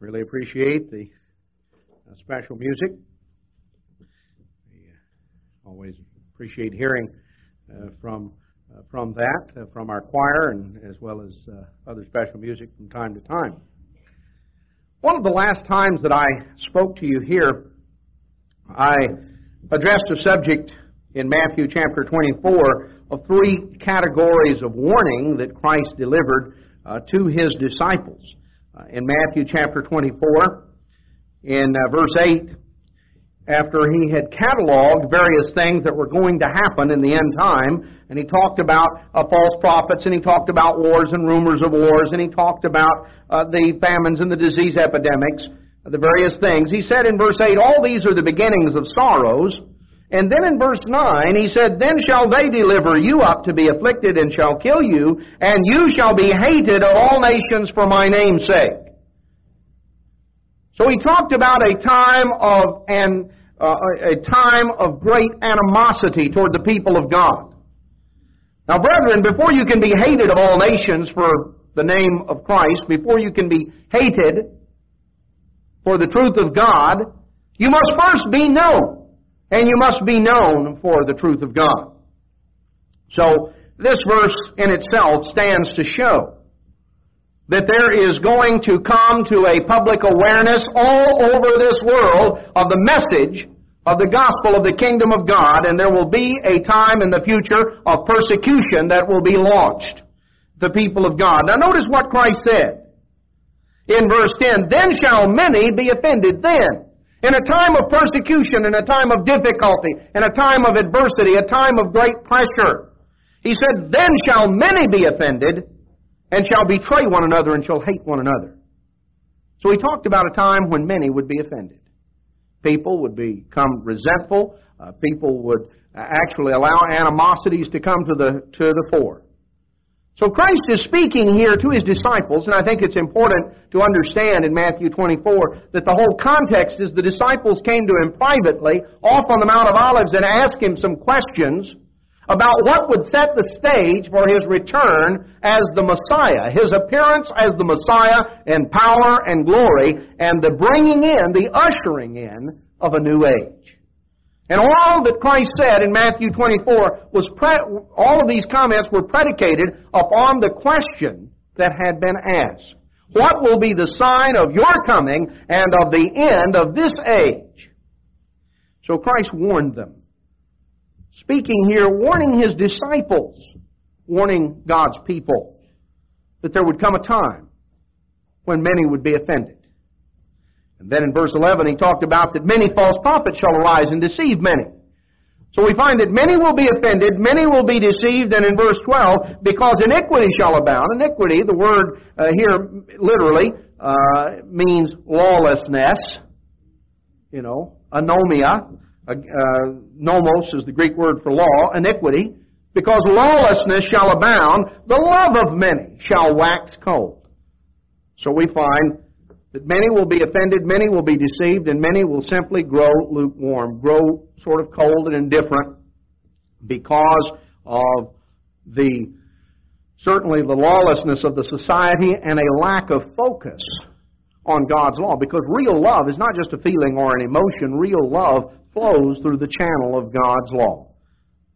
Really appreciate the uh, special music. We uh, always appreciate hearing uh, from uh, from that, uh, from our choir, and as well as uh, other special music from time to time. One of the last times that I spoke to you here, I addressed a subject in Matthew chapter 24 of three categories of warning that Christ delivered to his disciples. Uh, in Matthew chapter 24, in uh, verse 8, after he had cataloged various things that were going to happen in the end time, and he talked about uh, false prophets, and he talked about wars and rumors of wars, and he talked about uh, the famines and the disease epidemics, the various things. He said in verse 8, All these are the beginnings of sorrows. And then in verse 9, he said, Then shall they deliver you up to be afflicted and shall kill you, and you shall be hated of all nations for my name's sake. So he talked about a time of an, uh, a time of great animosity toward the people of God. Now, brethren, before you can be hated of all nations for the name of Christ, before you can be hated for the truth of God, you must first be known and you must be known for the truth of God. So, this verse in itself stands to show that there is going to come to a public awareness all over this world of the message of the gospel of the kingdom of God, and there will be a time in the future of persecution that will be launched. The people of God. Now notice what Christ said in verse 10, Then shall many be offended then. In a time of persecution, in a time of difficulty, in a time of adversity, a time of great pressure. He said, Then shall many be offended, and shall betray one another, and shall hate one another. So he talked about a time when many would be offended. People would become resentful. Uh, people would uh, actually allow animosities to come to the, to the fore. So Christ is speaking here to his disciples, and I think it's important to understand in Matthew 24 that the whole context is the disciples came to him privately off on the Mount of Olives and asked him some questions about what would set the stage for his return as the Messiah, his appearance as the Messiah in power and glory, and the bringing in, the ushering in of a new age. And all that Christ said in Matthew 24 was, pre- all of these comments were predicated upon the question that had been asked. What will be the sign of your coming and of the end of this age? So Christ warned them. Speaking here, warning his disciples, warning God's people, that there would come a time when many would be offended. And then in verse 11, he talked about that many false prophets shall arise and deceive many. So we find that many will be offended, many will be deceived, and in verse 12, because iniquity shall abound. Iniquity, the word uh, here literally uh, means lawlessness. You know, anomia. Uh, nomos is the Greek word for law, iniquity. Because lawlessness shall abound, the love of many shall wax cold. So we find that many will be offended, many will be deceived, and many will simply grow lukewarm, grow sort of cold and indifferent because of the certainly the lawlessness of the society and a lack of focus on God's law. Because real love is not just a feeling or an emotion, real love flows through the channel of God's law.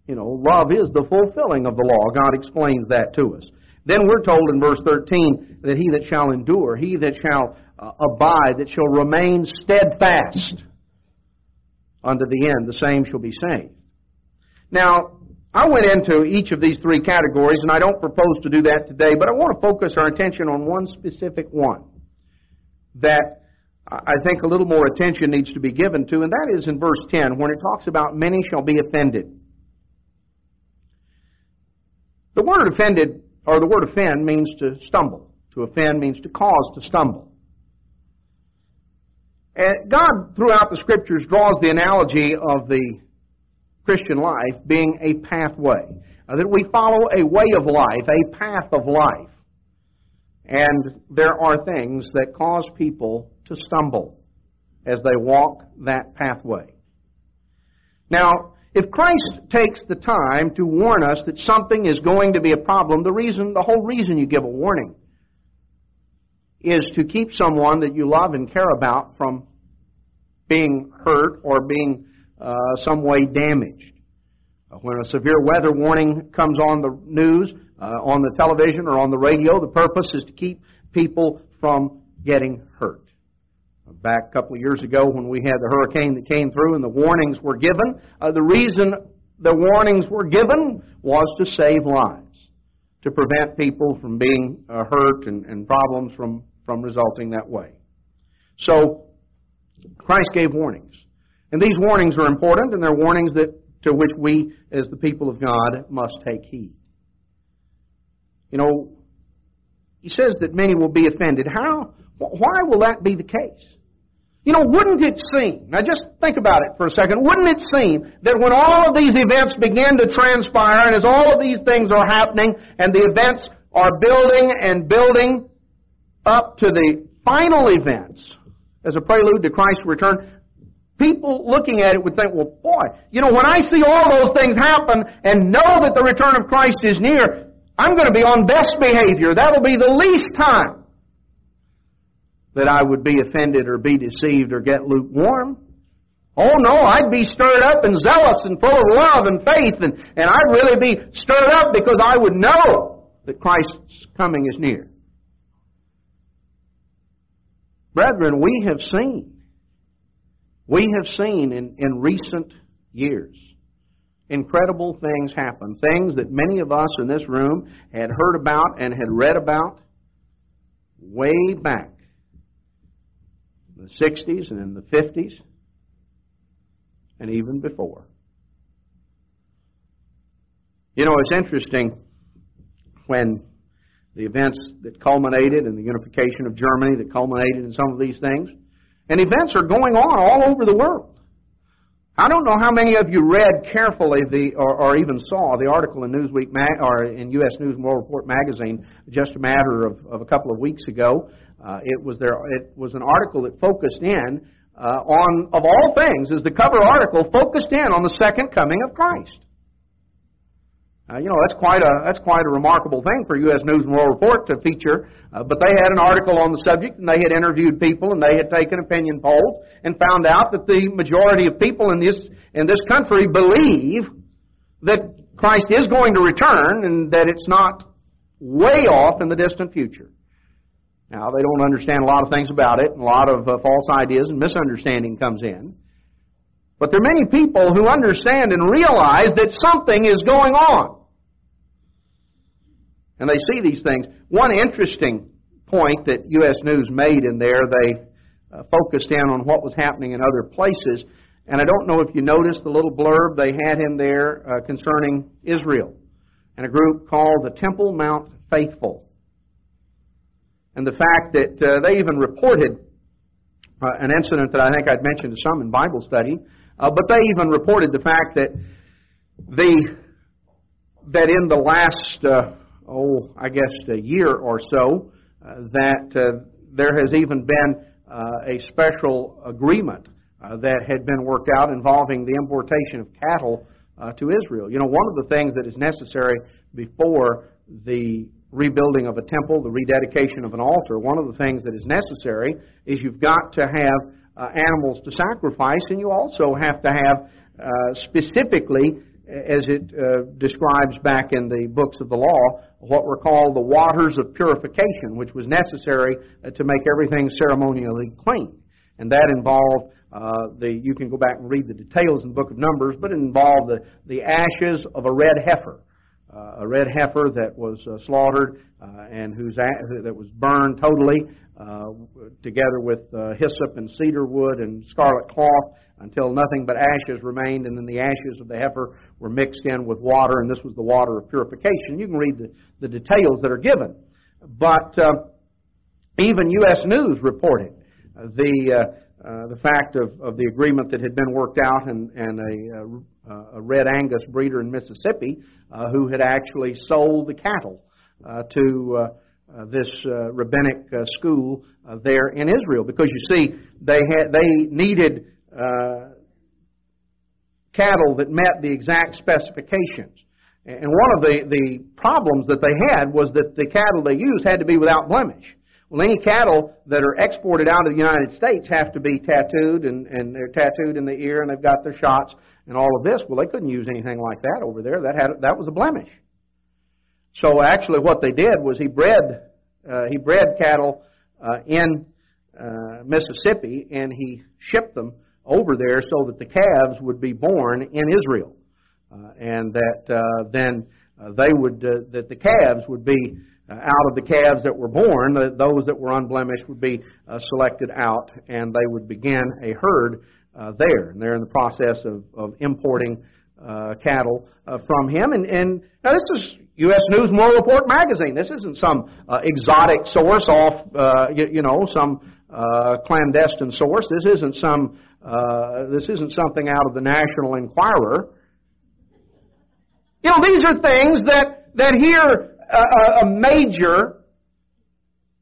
You know, love is the fulfilling of the law. God explains that to us. Then we're told in verse 13 that he that shall endure, he that shall Uh, abide, that shall remain steadfast unto the end, the same shall be saved. Now, I went into each of these three categories, and I don't propose to do that today, but I want to focus our attention on one specific one that I think a little more attention needs to be given to, and that is in verse 10, when it talks about many shall be offended. The word offended, or the word offend, means to stumble. To offend means to cause to stumble. And God, throughout the Scriptures, draws the analogy of the Christian life being a pathway. Uh, that we follow a way of life, a path of life. And there are things that cause people to stumble as they walk that pathway. Now, if Christ takes the time to warn us that something is going to be a problem, the reason, the whole reason you give a warning is to keep someone that you love and care about from being hurt or being uh, some way damaged. Uh, when a severe weather warning comes on the news, uh, on the television, or on the radio, the purpose is to keep people from getting hurt. Back a couple of years ago when we had the hurricane that came through and the warnings were given, uh, the reason the warnings were given was to save lives, to prevent people from being uh, hurt and, and problems from, from resulting that way. So, Christ gave warnings. And these warnings are important, and they're warnings that, to which we, as the people of God, must take heed. You know, he says that many will be offended. How? Why will that be the case? You know, wouldn't it seem, now just think about it for a second, wouldn't it seem that when all of these events begin to transpire and as all of these things are happening and the events are building and building up to the final events as a prelude to Christ's return, people looking at it would think, well, boy, you know, when I see all those things happen and know that the return of Christ is near, I'm going to be on best behavior. That'll be the least time that I would be offended or be deceived or get lukewarm. Oh no, I'd be stirred up and zealous and full of love and faith and, and I'd really be stirred up because I would know that Christ's coming is near. Brethren, we have seen, we have seen in, in recent years incredible things happen. Things that many of us in this room had heard about and had read about way back in the 60s and in the 50s and even before. You know, it's interesting when the events that culminated in the unification of Germany, that culminated in some of these things, and events are going on all over the world. I don't know how many of you read carefully the, or, or even saw the article in Newsweek or in U.S. News and World Report magazine just a matter of, of a couple of weeks ago. Uh, it was there. It was an article that focused in uh, on, of all things, as the cover article focused in on the second coming of Christ. Uh, you know, that's quite a that's quite a remarkable thing for U.S. News and World Report to feature. Uh, but they had an article on the subject, and they had interviewed people, and they had taken opinion polls, and found out that the majority of people in this in this country believe that Christ is going to return, and that it's not way off in the distant future. Now, they don't understand a lot of things about it, and a lot of uh, false ideas and misunderstanding comes in. But there are many people who understand and realize that something is going on and they see these things. One interesting point that U.S. News made in there, they uh, focused in on what was happening in other places. And I don't know if you noticed the little blurb they had in there uh, concerning Israel and a group called the Temple Mount Faithful. And the fact that uh, they even reported uh, an incident that I think I'd mentioned to some in Bible study, uh, but they even reported the fact that the that in the last uh, oh, I guess a year or so, uh, that uh, there has even been uh, a special agreement uh, that had been worked out involving the importation of cattle uh, to Israel. You know, one of the things that is necessary before the rebuilding of a temple, the rededication of an altar, one of the things that is necessary is you've got to have uh, animals to sacrifice, and you also have to have specifically as it uh, describes back in the books of the law, what were called the waters of purification, which was necessary uh, to make everything ceremonially clean. And that involved uh, the, you can go back and read the details in the book of Numbers, but it involved the, the ashes of a red heifer. Uh, a red heifer that was uh, slaughtered uh, and whose a- that was burned totally together with hyssop and cedar wood and scarlet cloth until nothing but ashes remained, and then the ashes of the heifer were mixed in with water, and this was the water of purification. You can read the, the details that are given. But uh, even U.S. News reported the, uh, uh, the fact of, of the agreement that had been worked out, and, and a, uh, a red Angus breeder in Mississippi uh, who had actually sold the cattle uh, to uh, this uh, rabbinic uh, school there in Israel because you see they had they needed uh, cattle that met the exact specifications. And one of the, the problems that they had was that the cattle they used had to be without blemish. Well, any cattle that are exported out of the United States have to be tattooed, and, and they're tattooed in the ear, and they've got their shots and all of this. Well, they couldn't use anything like that over there. That had that was a blemish. So actually, what they did was he bred uh, he bred cattle uh, in uh, Mississippi, and he shipped them over there so that the calves would be born in Israel, uh, and that uh, then uh, they would uh, that the calves would be uh, out of the calves that were born, those that were unblemished would be uh, selected out, and they would begin a herd there. And they're in the process of, of importing cattle from him. And, and now this is U.S. News World Report magazine. This isn't some exotic source off, you, you know, some clandestine source. This isn't some. Uh, this isn't something out of the National Enquirer. You know, these are things that that here a, a major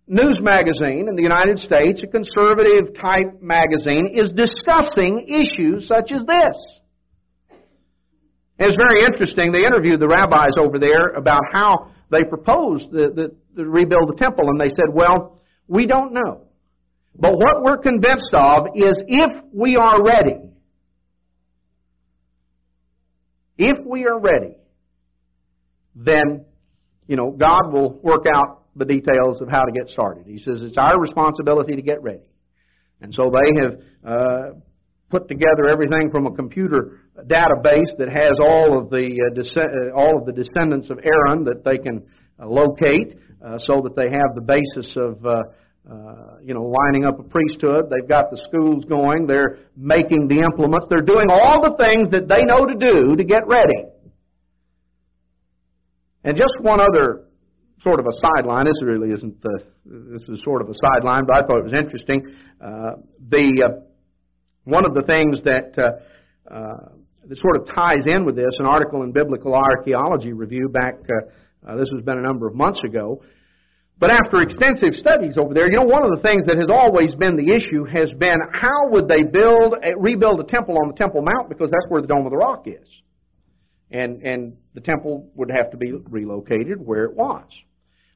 news magazine in the United States, a conservative type magazine, is discussing issues such as this. It's very interesting. They interviewed the rabbis over there about how they proposed the, the, the rebuild the temple, and they said, "Well, we don't know, but what we're convinced of is if we are ready, if we are ready, then you know God will work out the details of how to get started." He says it's our responsibility to get ready, and so they have. Uh, put together everything from a computer database that has all of the uh, uh, all of the descendants of Aaron that they can uh, locate, uh, so that they have the basis of uh, uh, you know lining up a priesthood. They've got the schools going. They're making the implements. They're doing all the things that they know to do to get ready. And just one other sort of a sideline. This really isn't the. This is sort of a sideline, but I thought it was interesting. the one of the things that uh, uh, that sort of ties in with this, an article in Biblical Archaeology Review back, uh, uh, this has been a number of months ago. But after extensive studies over there, you know, one of the things that has always been the issue has been how would they build, rebuild a temple on the Temple Mount because that's where the Dome of the Rock is. And, and the temple would have to be relocated where it was.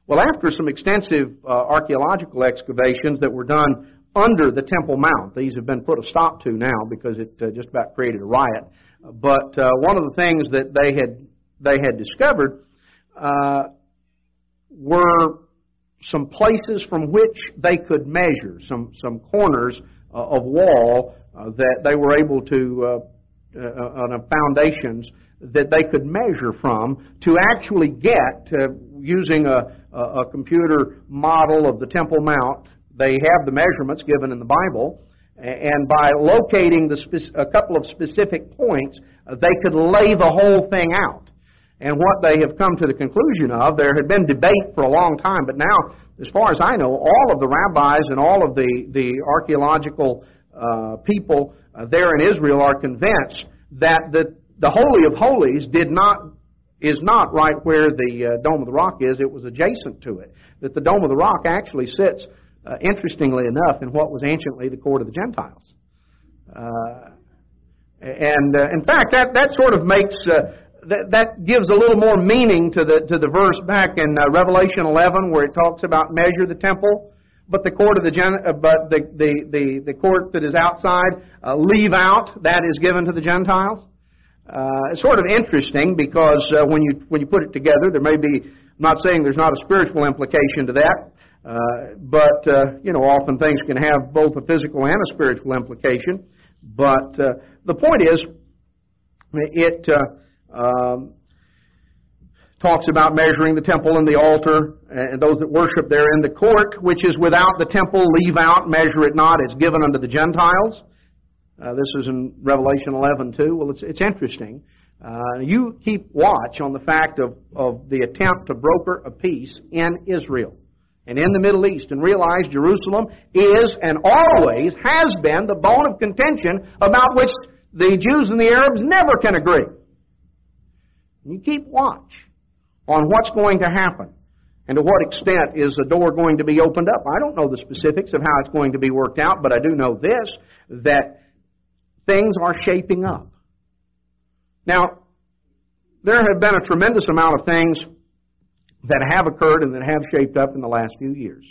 Well, after some extensive uh, archaeological excavations that were done under the Temple Mount. These have been put a stop to now because it uh, just about created a riot. But uh, one of the things that they had they had discovered uh, were some places from which they could measure some some corners uh, of wall uh, that they were able to uh, uh, on foundations that they could measure from to actually get using a, a computer model of the Temple Mount they have the measurements given in the Bible, and by locating the a couple of specific points, uh, they could lay the whole thing out. And what they have come to the conclusion of, there had been debate for a long time, but now, as far as I know, all of the rabbis and all of the, the archaeological uh, people uh, there in Israel are convinced that the, the Holy of Holies did not is not right where the uh, Dome of the Rock is. It was adjacent to it. That the Dome of the Rock actually sits uh, interestingly enough, in what was anciently the court of the Gentiles. Uh, and uh, in fact, that, that sort of makes that, that gives a little more meaning to the to the verse back in uh, Revelation 11 where it talks about measure the temple, but the court of the Gen- uh, but the, the the the court that is outside uh, leave out that is given to the Gentiles. Uh, it's sort of interesting because uh, when you when you put it together, there may be. I'm not saying there's not a spiritual implication to that, uh, but, uh, you know, often things can have both a physical and a spiritual implication. But uh, the point is, it uh, um, talks about measuring the temple and the altar, and those that worship there in the court, which is without the temple, leave out, measure it not, it's given unto the Gentiles. Uh, this is in Revelation 11 too. Well, it's, it's interesting. Uh, you keep watch on the fact of, of the attempt to broker a peace in Israel and in the Middle East and realize Jerusalem is and always has been the bone of contention about which the Jews and the Arabs never can agree. You keep watch on what's going to happen and to what extent is the door going to be opened up. I don't know the specifics of how it's going to be worked out, but I do know this that things are shaping up. Now, there have been a tremendous amount of things that have occurred and that have shaped up in the last few years.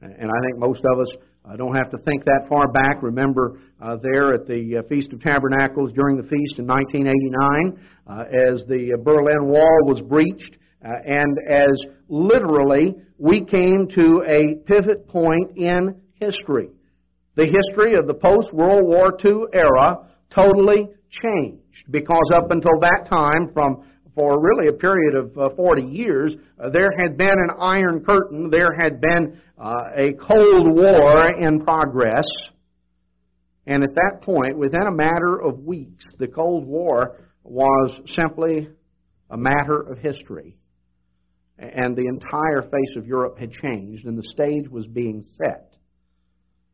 And I think most of us uh, don't have to think that far back. Remember uh, there at the uh, Feast of Tabernacles during the feast in 1989 uh, as the Berlin Wall was breached uh, and as literally we came to a pivot point in history. The history of the post-World War II era totally changed because up until that time from for really a period of uh, 40 years, uh, there had been an Iron Curtain, there had been uh, a Cold War in progress. And at that point, within a matter of weeks, the Cold War was simply a matter of history. And the entire face of Europe had changed, and the stage was being set.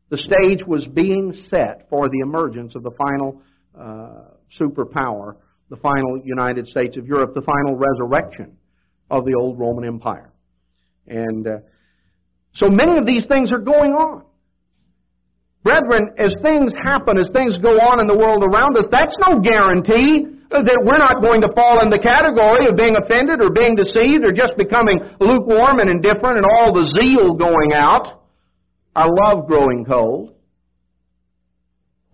The stage was being set for the emergence of the final uh, superpower the final United States of Europe, the final resurrection of the old Roman Empire. And uh, so many of these things are going on. Brethren, as things happen, as things go on in the world around us, that's no guarantee that we're not going to fall in the category of being offended or being deceived or just becoming lukewarm and indifferent and all the zeal going out. I love growing cold.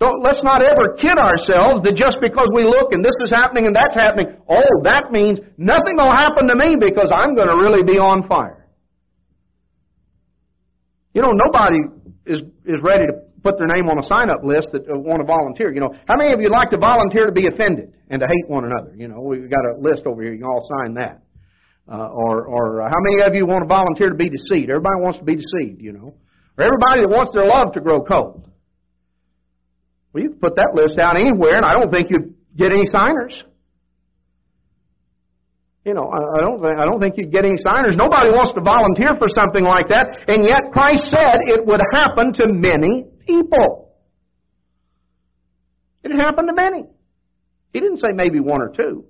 Don't, let's not ever kid ourselves that just because we look and this is happening and that's happening, oh, that means nothing will happen to me because I'm going to really be on fire. You know, nobody is, is ready to put their name on a sign-up list that uh, want to volunteer. You know, how many of you like to volunteer to be offended and to hate one another? You know, we've got a list over here. You can all sign that. Uh, or, or uh, how many of you want to volunteer to be deceived? Everybody wants to be deceived, you know. Or everybody that wants their love to grow cold. Well, you could put that list out anywhere, and I don't think you'd get any signers. You know, I don't think, I don't think you'd get any signers. Nobody wants to volunteer for something like that, and yet Christ said it would happen to many people. It happened to many. He didn't say maybe one or two.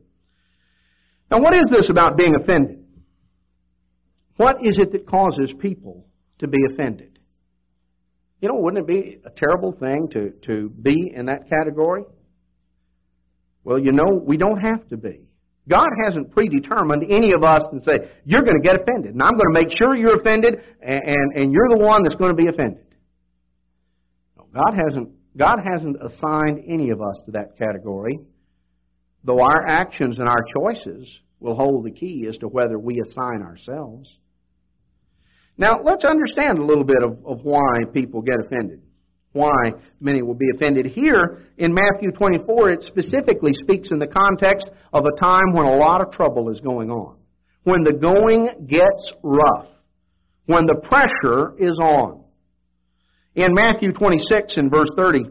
Now, what is this about being offended? What is it that causes people to be offended? You know, wouldn't it be a terrible thing to, to be in that category? Well, you know, we don't have to be. God hasn't predetermined any of us and say, you're going to get offended, and I'm going to make sure you're offended, and, and, and you're the one that's going to be offended. No, God hasn't, God hasn't assigned any of us to that category, though our actions and our choices will hold the key as to whether we assign ourselves. Now, let's understand a little bit of, of why people get offended. Why many will be offended. Here in Matthew 24, it specifically speaks in the context of a time when a lot of trouble is going on. When the going gets rough. When the pressure is on. In Matthew 26 and verse 30,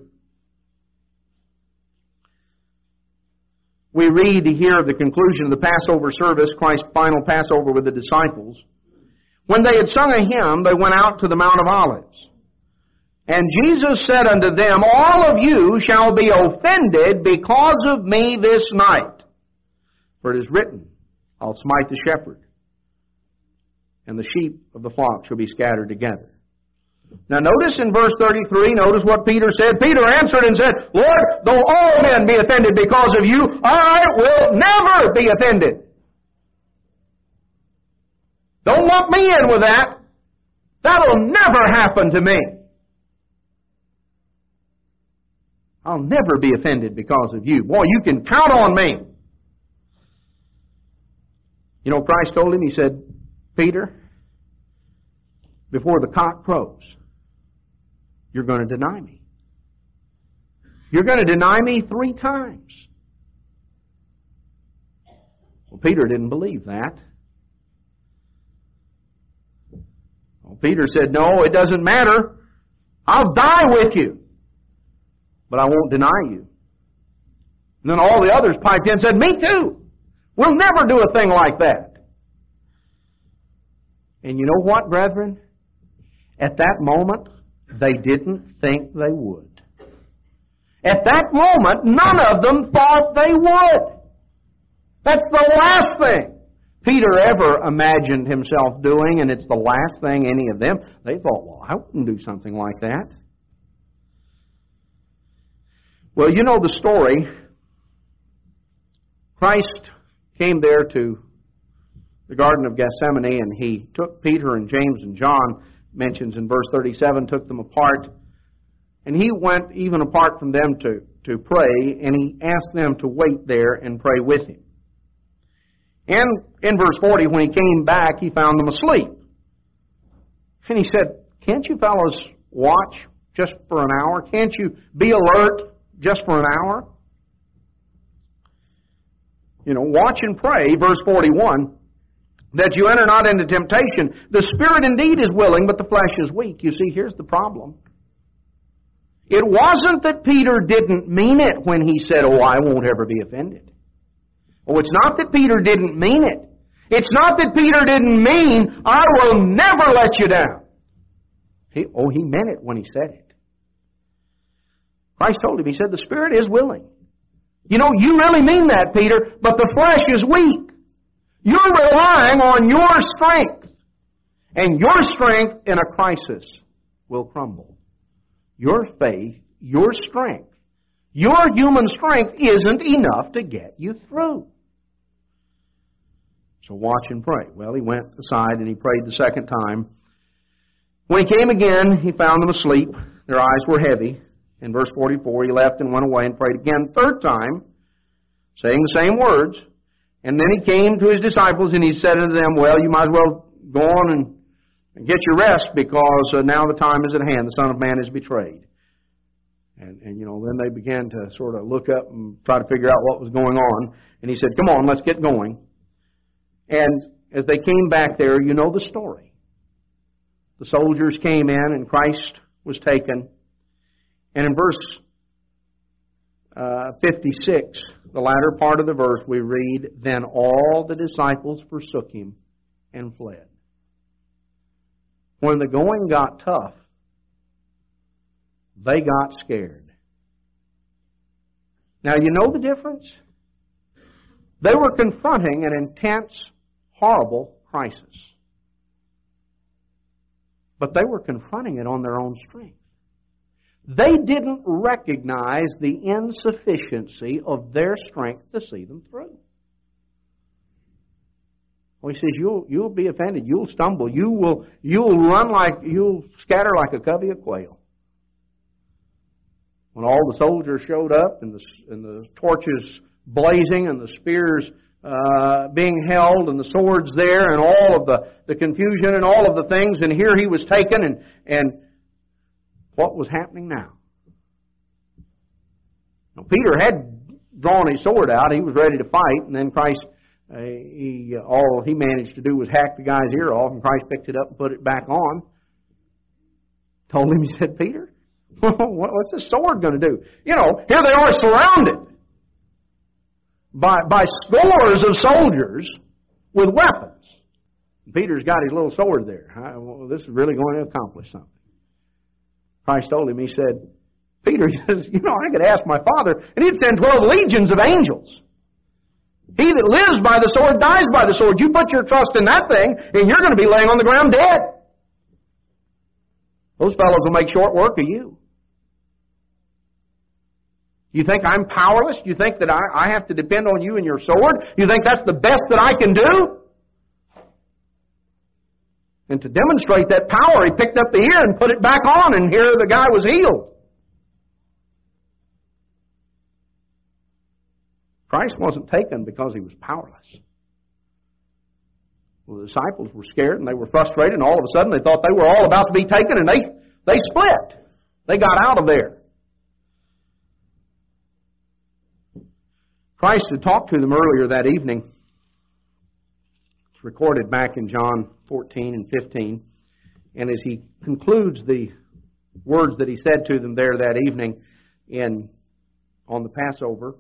we read here of the conclusion of the Passover service, Christ's final Passover with the disciples. When they had sung a hymn, they went out to the Mount of Olives. And Jesus said unto them, All of you shall be offended because of me this night. For it is written, I'll smite the shepherd, and the sheep of the flock shall be scattered together. Now notice in verse 33, notice what Peter said. Peter answered and said, Lord, though all men be offended because of you, I will never be offended. Don't lump me in with that. That'll never happen to me. I'll never be offended because of you. Boy, you can count on me. You know, Christ told him, He said, Peter, before the cock crows, you're going to deny me. You're going to deny me three times. Well, Peter didn't believe that. Well, Peter said, No, it doesn't matter. I'll die with you, but I won't deny you. And then all the others piped in and said, Me too. We'll never do a thing like that. And you know what, brethren? At that moment, they didn't think they would. At that moment, none of them thought they would. That's the last thing Peter ever imagined himself doing, and it's the last thing any of them, they thought, well, I wouldn't do something like that. Well, you know the story. Christ came there to the Garden of Gethsemane, and he took Peter and James and John mentions in verse 37, took them apart. And he went even apart from them to, to pray, and he asked them to wait there and pray with him. And in verse 40, when he came back, he found them asleep. And he said, Can't you fellows watch just for an hour? Can't you be alert just for an hour? You know, watch and pray, verse 41, that you enter not into temptation. The spirit indeed is willing, but the flesh is weak. You see, here's the problem. It wasn't that Peter didn't mean it when he said, Oh, I won't ever be offended. Oh, it's not that Peter didn't mean it. It's not that Peter didn't mean, I will never let you down. He, oh, he meant it when he said it. Christ told him, He said, the Spirit is willing. You know, you really mean that, Peter, but the flesh is weak. You're relying on your strength. And your strength in a crisis will crumble. Your faith, your strength, your human strength isn't enough to get you through. So watch and pray. Well, he went aside and he prayed the second time. When he came again, he found them asleep. Their eyes were heavy. In verse 44, he left and went away and prayed again, third time, saying the same words. And then he came to his disciples and he said unto them, Well, you might as well go on and, get your rest because uh, now the time is at hand. The Son of Man is betrayed. And, and, you know, then they began to sort of look up and try to figure out what was going on. And he said, Come on, let's get going. And as they came back there, you know the story. The soldiers came in and Christ was taken. And in verse uh, 56, the latter part of the verse, we read, Then all the disciples forsook him and fled. When the going got tough, they got scared. Now, you know the difference? They were confronting an intense, horrible crisis. But they were confronting it on their own strength. They didn't recognize the insufficiency of their strength to see them through. Well, he says, you'll, you'll be offended. You'll stumble. You will, you'll run like, you'll scatter like a covey of quail. When all the soldiers showed up and the, and the torches blazing and the spears uh, being held and the swords there and all of the, the confusion and all of the things, and here he was taken and, and what was happening now? now Peter had drawn his sword out. He was ready to fight, and then Christ, uh, he, uh, all he managed to do was hack the guy's ear off, and Christ picked it up and put it back on. Told him, he said, Peter, what's this sword going to do? You know, here they are surrounded by, by scores of soldiers with weapons. Peter's got his little sword there. I, well, this is really going to accomplish something. Christ told him, He said, Peter, he says, You know, I could ask my Father, and He'd send 12 legions of angels. He that lives by the sword dies by the sword. You put your trust in that thing, and you're going to be laying on the ground dead. Those fellows will make short work of you. You think I'm powerless? You think that I, I have to depend on you and your sword? You think that's the best that I can do? And to demonstrate that power, he picked up the ear and put it back on, and here the guy was healed. Christ wasn't taken because he was powerless. Well, the disciples were scared and they were frustrated, and all of a sudden they thought they were all about to be taken, and they, they split. They got out of there. Christ had talked to them earlier that evening. It's recorded back in John 14 and 15. And as he concludes the words that he said to them there that evening in on the Passover,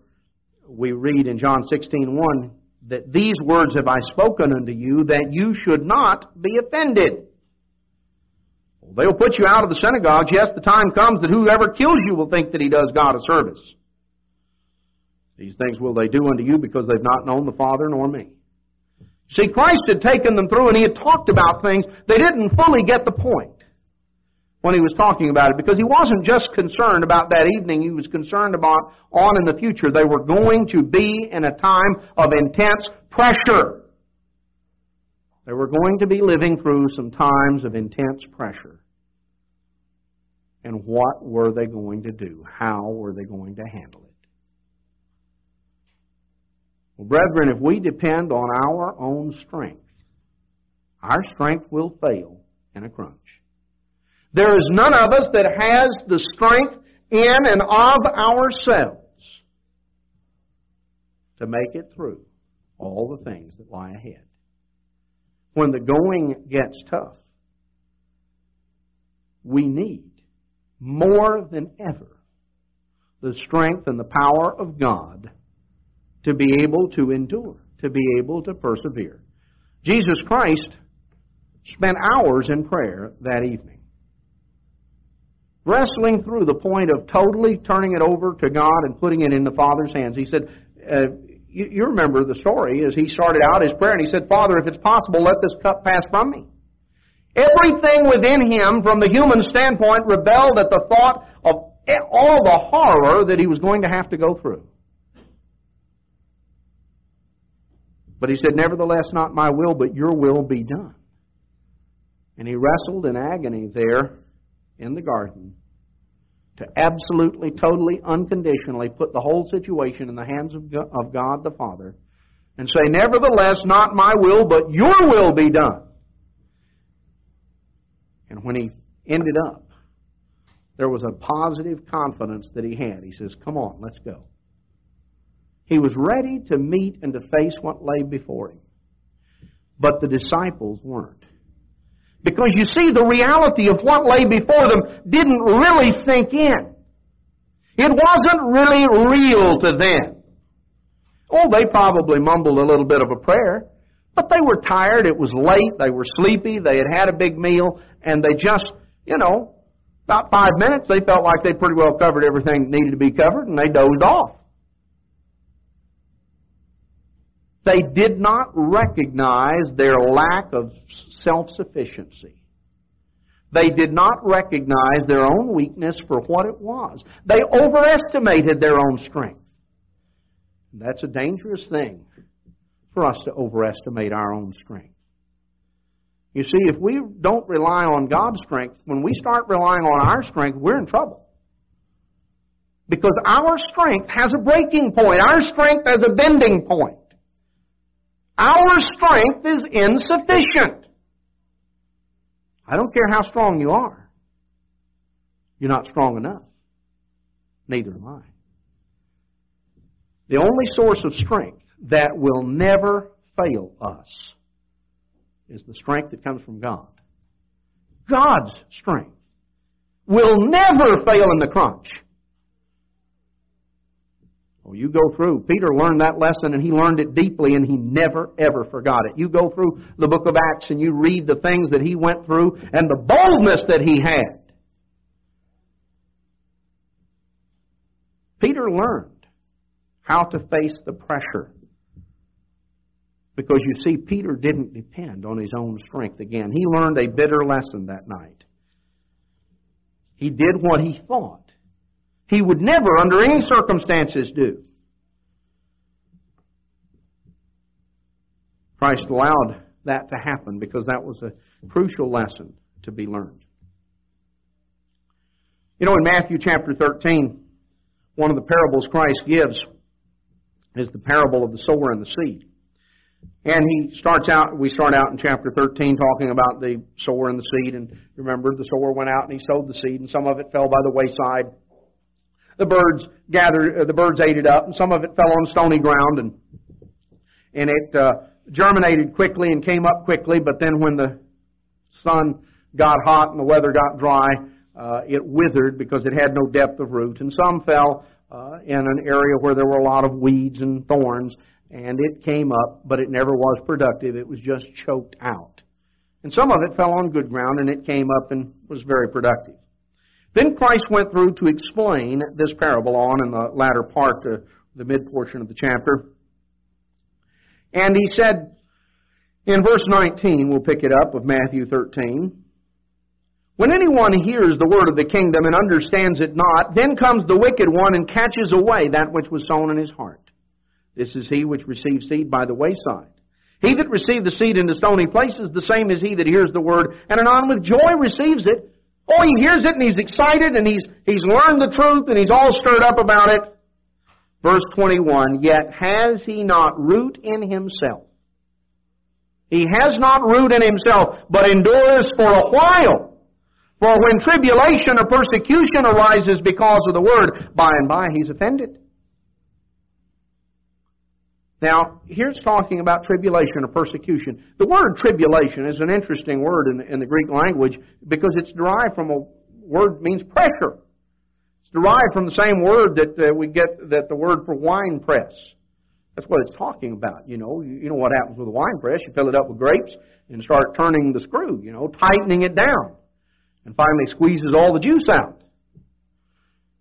we read in John 16:1 that these words have I spoken unto you that you should not be offended. They'll put you out of the synagogues. Yes, the time comes that whoever kills you will think that he does God a service. These things will they do unto you because they've not known the Father nor me. See, Christ had taken them through and he had talked about things. They didn't fully get the point when he was talking about it because he wasn't just concerned about that evening. He was concerned about on in the future. They were going to be in a time of intense pressure. They were going to be living through some times of intense pressure. And what were they going to do? How were they going to handle it? Brethren, if we depend on our own strength, our strength will fail in a crunch. There is none of us that has the strength in and of ourselves to make it through all the things that lie ahead. When the going gets tough, we need more than ever the strength and the power of God to be able to endure, to be able to persevere. Jesus Christ spent hours in prayer that evening, wrestling through the point of totally turning it over to God and putting it in the Father's hands. He said, uh, you, you remember the story as he started out his prayer and he said, Father, if it's possible, let this cup pass from me. Everything within him, from the human standpoint, rebelled at the thought of all the horror that he was going to have to go through. But he said, Nevertheless, not my will, but your will be done. And he wrestled in agony there in the garden to absolutely, totally, unconditionally put the whole situation in the hands of God the Father and say, Nevertheless, not my will, but your will be done. And when he ended up, there was a positive confidence that he had. He says, Come on, let's go. He was ready to meet and to face what lay before him. But the disciples weren't. Because you see, the reality of what lay before them didn't really sink in. It wasn't really real to them. Oh, they probably mumbled a little bit of a prayer, but they were tired. It was late. They were sleepy. They had had a big meal, and they just, you know, about five minutes, they felt like they pretty well covered everything that needed to be covered, and they dozed off. They did not recognize their lack of self sufficiency. They did not recognize their own weakness for what it was. They overestimated their own strength. That's a dangerous thing for us to overestimate our own strength. You see, if we don't rely on God's strength, when we start relying on our strength, we're in trouble. Because our strength has a breaking point. Our strength has a bending point. Our strength is insufficient. I don't care how strong you are. You're not strong enough. Neither am I. The only source of strength that will never fail us is the strength that comes from God. God's strength will never fail in the crunch. Well, you go through. Peter learned that lesson and he learned it deeply and he never ever forgot it. You go through the book of Acts and you read the things that he went through and the boldness that he had. Peter learned how to face the pressure. Because you see, Peter didn't depend on his own strength again. He learned a bitter lesson that night. He did what he thought he would never, under any circumstances, do. Christ allowed that to happen because that was a crucial lesson to be learned. You know, in Matthew chapter 13, one of the parables Christ gives is the parable of the sower and the seed. And he starts out, we start out in chapter 13 talking about the sower and the seed. And remember, the sower went out and he sowed the seed, and some of it fell by the wayside the birds gathered, uh, the birds ate it up, and some of it fell on stony ground, and and it uh, germinated quickly and came up quickly. But then when the sun got hot and the weather got dry, uh, it withered because it had no depth of root. And some fell uh, in an area where there were a lot of weeds and thorns, and it came up, but it never was productive. It was just choked out. And some of it fell on good ground, and it came up and was very productive. Then Christ went through to explain this parable on in the latter part, uh, the mid portion of the chapter. And he said in verse 19, we'll pick it up of Matthew 13, When anyone hears the word of the kingdom and understands it not, then comes the wicked one and catches away that which was sown in his heart. This is he which receives seed by the wayside. He that received the seed into stony places, the same as he that hears the word, and anon with joy receives it. Oh, he hears it and he's excited and he's, he's learned the truth and he's all stirred up about it. Verse 21, Yet has he not root in himself. He has not root in himself, but endures for a while. For when tribulation or persecution arises because of the word, by and by he's offended. Now, here's talking about tribulation or persecution. The word tribulation is an interesting word in the, in the Greek language because it's derived from a word means pressure. It's derived from the same word that uh, we get that the word for wine press. That's what it's talking about. You know, you, you know what happens with a wine press. You fill it up with grapes and start turning the screw, you know, tightening it down. And finally squeezes all the juice out.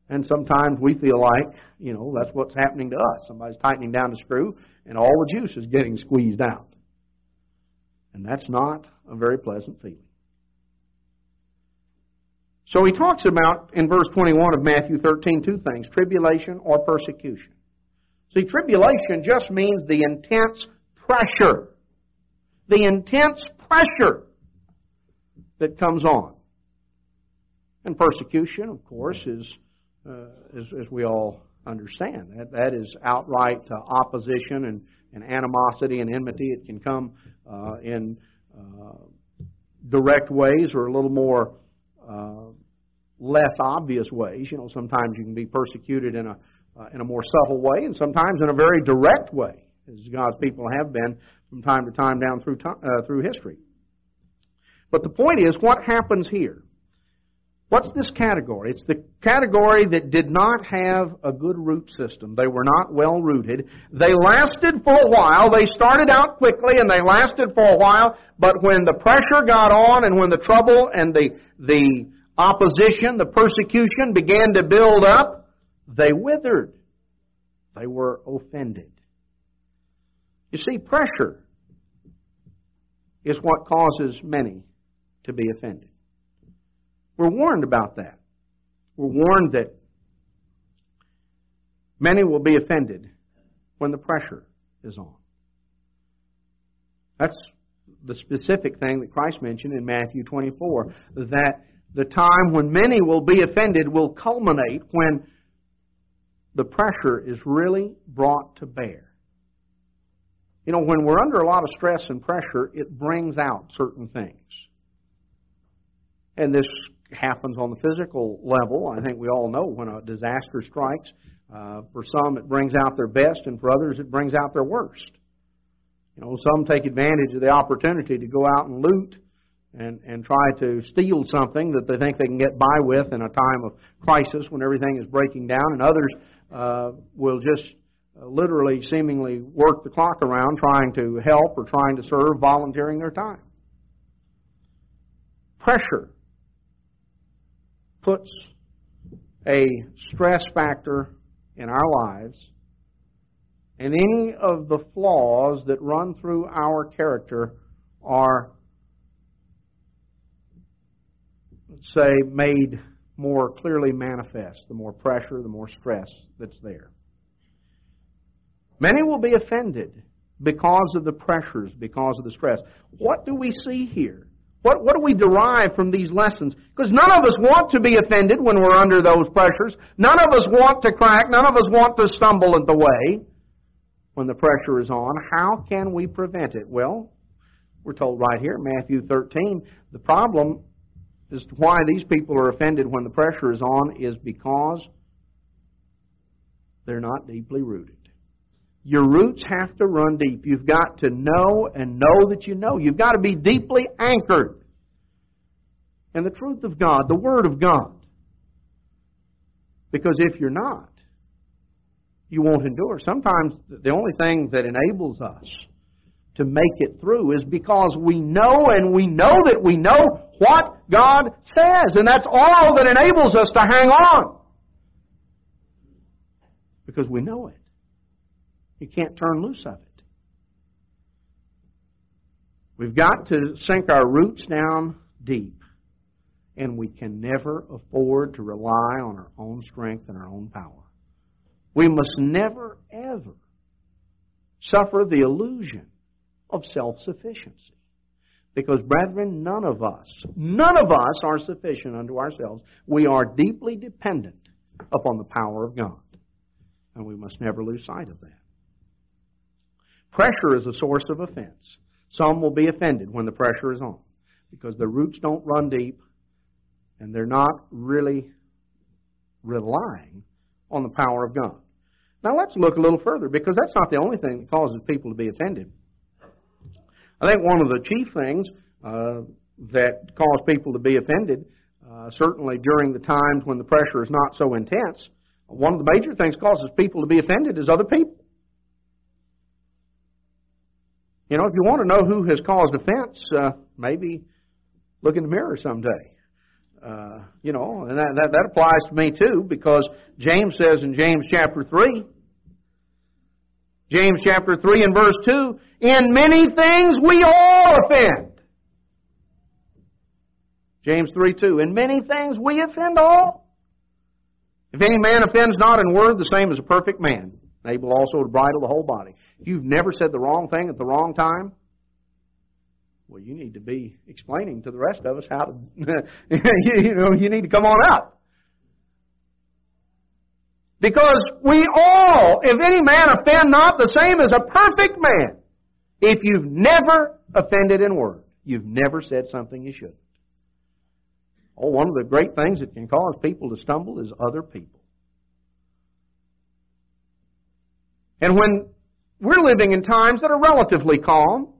And sometimes we feel like, you know, that's what's happening to us. Somebody's tightening down the screw and all the juice is getting squeezed out. And that's not a very pleasant feeling. So he talks about, in verse 21 of Matthew 13, two things tribulation or persecution. See, tribulation just means the intense pressure. The intense pressure that comes on. And persecution, of course, is, as, as we all understand. That, that is outright uh, opposition and, and animosity and enmity. It can come uh, in uh, direct ways or a little more uh, less obvious ways. You know, sometimes you can be persecuted in a uh, in a more subtle way, and sometimes in a very direct way, as God's people have been from time to time down through time, uh, through history. But the point is, what happens here? What's this category? It's the category that did not have a good root system. They were not well rooted. They lasted for a while. They started out quickly and they lasted for a while, but when the pressure got on and when the trouble and the, the opposition, the persecution began to build up, they withered. They were offended. You see, pressure is what causes many to be offended. We're warned about that. We're warned that many will be offended when the pressure is on. That's the specific thing that Christ mentioned in Matthew 24 that the time when many will be offended will culminate when the pressure is really brought to bear. You know, when we're under a lot of stress and pressure, it brings out certain things. And this happens on the physical level. I think we all know when a disaster strikes, uh, for some it brings out their best, and for others it brings out their worst. You know, some take advantage of the opportunity to go out and loot and, and try to steal something that they think they can get by with in a time of crisis when everything is breaking down, and others uh, will just uh, literally, seemingly work the clock around trying to help or trying to serve, volunteering their time. Pressure puts a stress factor in our lives, and any of the flaws that run through our character are, let's say, made more clearly manifest. The more pressure, the more stress that's there. Many will be offended because of the pressures, because of the stress. What do we see here? What, what do we derive from these lessons? Because none of us want to be offended when we're under those pressures. None of us want to crack. None of us want to stumble at the way when the pressure is on. How can we prevent it? Well, we're told right here, Matthew 13, the problem is to why these people are offended when the pressure is on is because they're not deeply rooted. Your roots have to run deep. You've got to know and know that you know. You've got to be deeply anchored in the truth of God, the Word of God. Because if you're not, you won't endure. Sometimes the only thing that enables us to make it through is because we know and we know that we know what God says. And that's all that enables us to hang on. Because we know it. You can't turn loose of it. We've got to sink our roots down deep, and we can never afford to rely on our own strength and our own power. We must never, ever suffer the illusion of self sufficiency. Because, brethren, none of us, none of us are sufficient unto ourselves. We are deeply dependent upon the power of God. And we must never lose sight of that. Pressure is a source of offense. Some will be offended when the pressure is on because the roots don't run deep and they're not really relying on the power of God. Now let's look a little further because that's not the only thing that causes people to be offended. I think one of the chief things uh, that cause people to be offended, uh, certainly during the times when the pressure is not so intense, one of the major things causes people to be offended is other people. You know, if you want to know who has caused offense, uh, maybe look in the mirror someday. Uh, you know, and that, that, that applies to me too, because James says in James chapter 3, James chapter 3 and verse 2, in many things we all offend. James 3 2, in many things we offend all. If any man offends not in word, the same as a perfect man, able also to bridle the whole body. If you've never said the wrong thing at the wrong time, well, you need to be explaining to the rest of us how to, you know, you need to come on up. Because we all, if any man offend not, the same as a perfect man. If you've never offended in word, you've never said something you shouldn't. Oh, one of the great things that can cause people to stumble is other people. And when we're living in times that are relatively calm,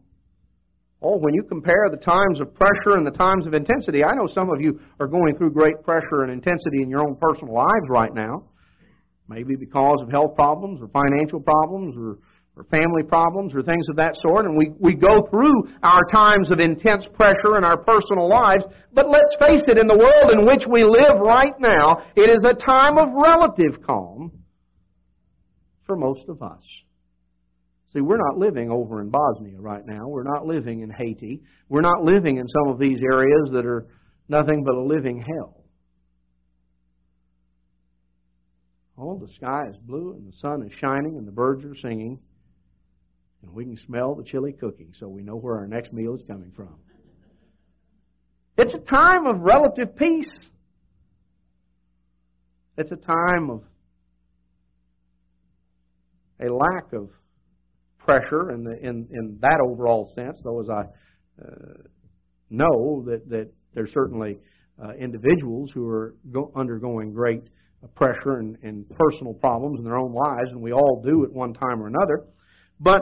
oh, when you compare the times of pressure and the times of intensity, I know some of you are going through great pressure and intensity in your own personal lives right now. Maybe because of health problems or financial problems or, or family problems or things of that sort. And we, we go through our times of intense pressure in our personal lives. But let's face it, in the world in which we live right now, it is a time of relative calm for most of us. See, we're not living over in Bosnia right now. We're not living in Haiti. We're not living in some of these areas that are nothing but a living hell. Oh, the sky is blue and the sun is shining and the birds are singing. And we can smell the chili cooking, so we know where our next meal is coming from. It's a time of relative peace. It's a time of a lack of pressure in, the, in, in that overall sense, though as I uh, know that, that there's certainly uh, individuals who are go, undergoing great pressure and, and personal problems in their own lives, and we all do at one time or another. But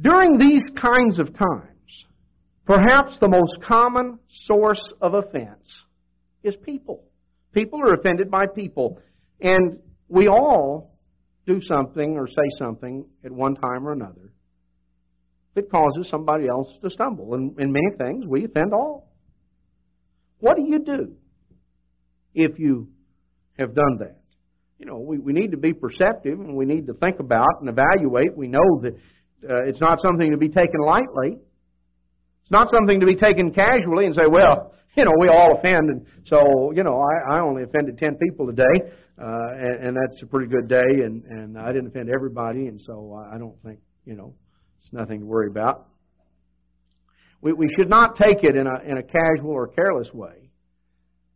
during these kinds of times, perhaps the most common source of offense is people. People are offended by people. And we all do something or say something at one time or another that causes somebody else to stumble. And in many things, we offend all. What do you do if you have done that. You know, we, we need to be perceptive and we need to think about and evaluate. We know that uh, it's not something to be taken lightly. It's not something to be taken casually and say, well, you know, we all offend, and so, you know, I, I only offended 10 people today, uh, and, and that's a pretty good day, and, and I didn't offend everybody, and so I don't think, you know, it's nothing to worry about. We, we should not take it in a, in a casual or careless way.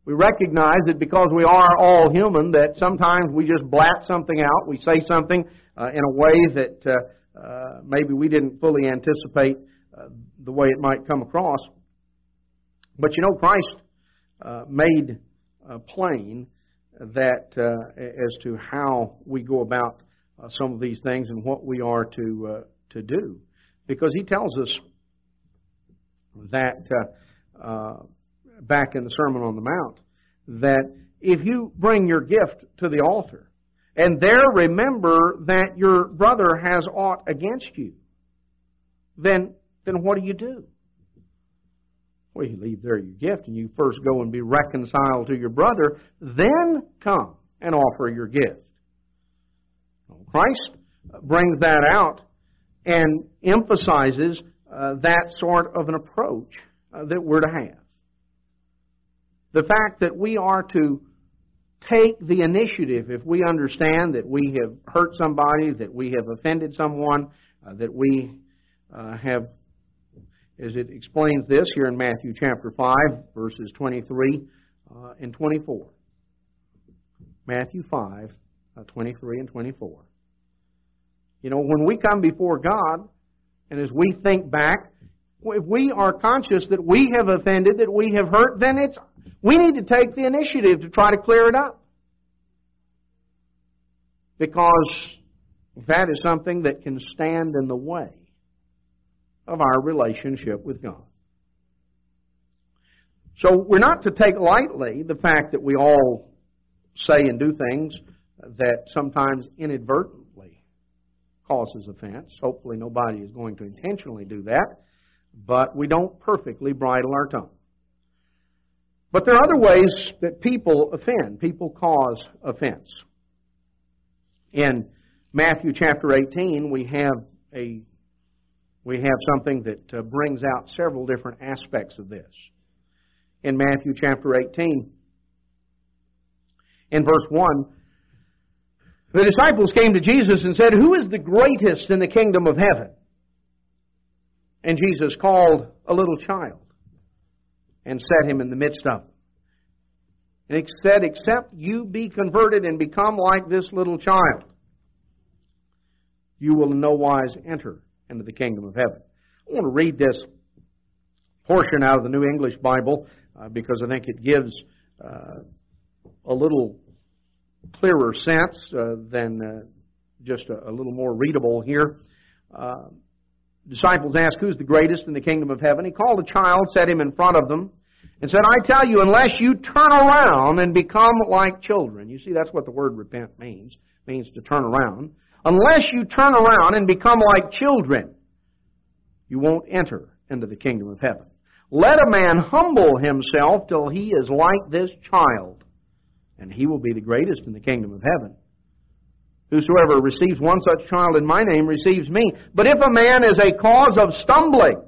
We recognize that because we are all human, that sometimes we just blat something out. We say something uh, in a way that uh, uh, maybe we didn't fully anticipate uh, the way it might come across. But you know, Christ uh, made uh, plain that uh, as to how we go about uh, some of these things and what we are to uh, to do, because He tells us that back in the Sermon on the Mount that if you bring your gift to the altar and there remember that your brother has aught against you, then, then what do you do? Well, you leave there your gift and you first go and be reconciled to your brother, then come and offer your gift. Christ brings that out and emphasizes uh, that sort of an approach uh, that we're to have the fact that we are to take the initiative if we understand that we have hurt somebody, that we have offended someone, uh, that we uh, have, as it explains this here in Matthew chapter 5, verses 23 uh, and 24. Matthew 5, uh, 23 and 24. You know, when we come before God, and as we think back, if we are conscious that we have offended, that we have hurt, then it's we need to take the initiative to try to clear it up. Because that is something that can stand in the way of our relationship with God. So we're not to take lightly the fact that we all say and do things that sometimes inadvertently causes offense. Hopefully nobody is going to intentionally do that, but we don't perfectly bridle our tongue. But there are other ways that people offend, people cause offense. In Matthew chapter 18, we have a we have something that uh, brings out several different aspects of this. In Matthew chapter 18, in verse 1, the disciples came to Jesus and said, Who is the greatest in the kingdom of heaven? And Jesus called a little child and set him in the midst of them. And he said, Except you be converted and become like this little child, you will in no wise enter into the kingdom of heaven. I want to read this portion out of the New English Bible uh, because I think it gives uh, a little clearer sense uh, than uh, just a, a, little more readable here. Uh, disciples asked, Who's the greatest in the kingdom of heaven? He called a child, set him in front of them and said, I tell you, unless you turn around and become like children, you see, that's what the word repent means, it means to turn around. Unless you turn around and become like children, you won't enter into the kingdom of heaven. Let a man humble himself till he is like this child, and he will be the greatest in the kingdom of heaven. Whosoever receives one such child in my name receives me. But if a man is a cause of stumbling,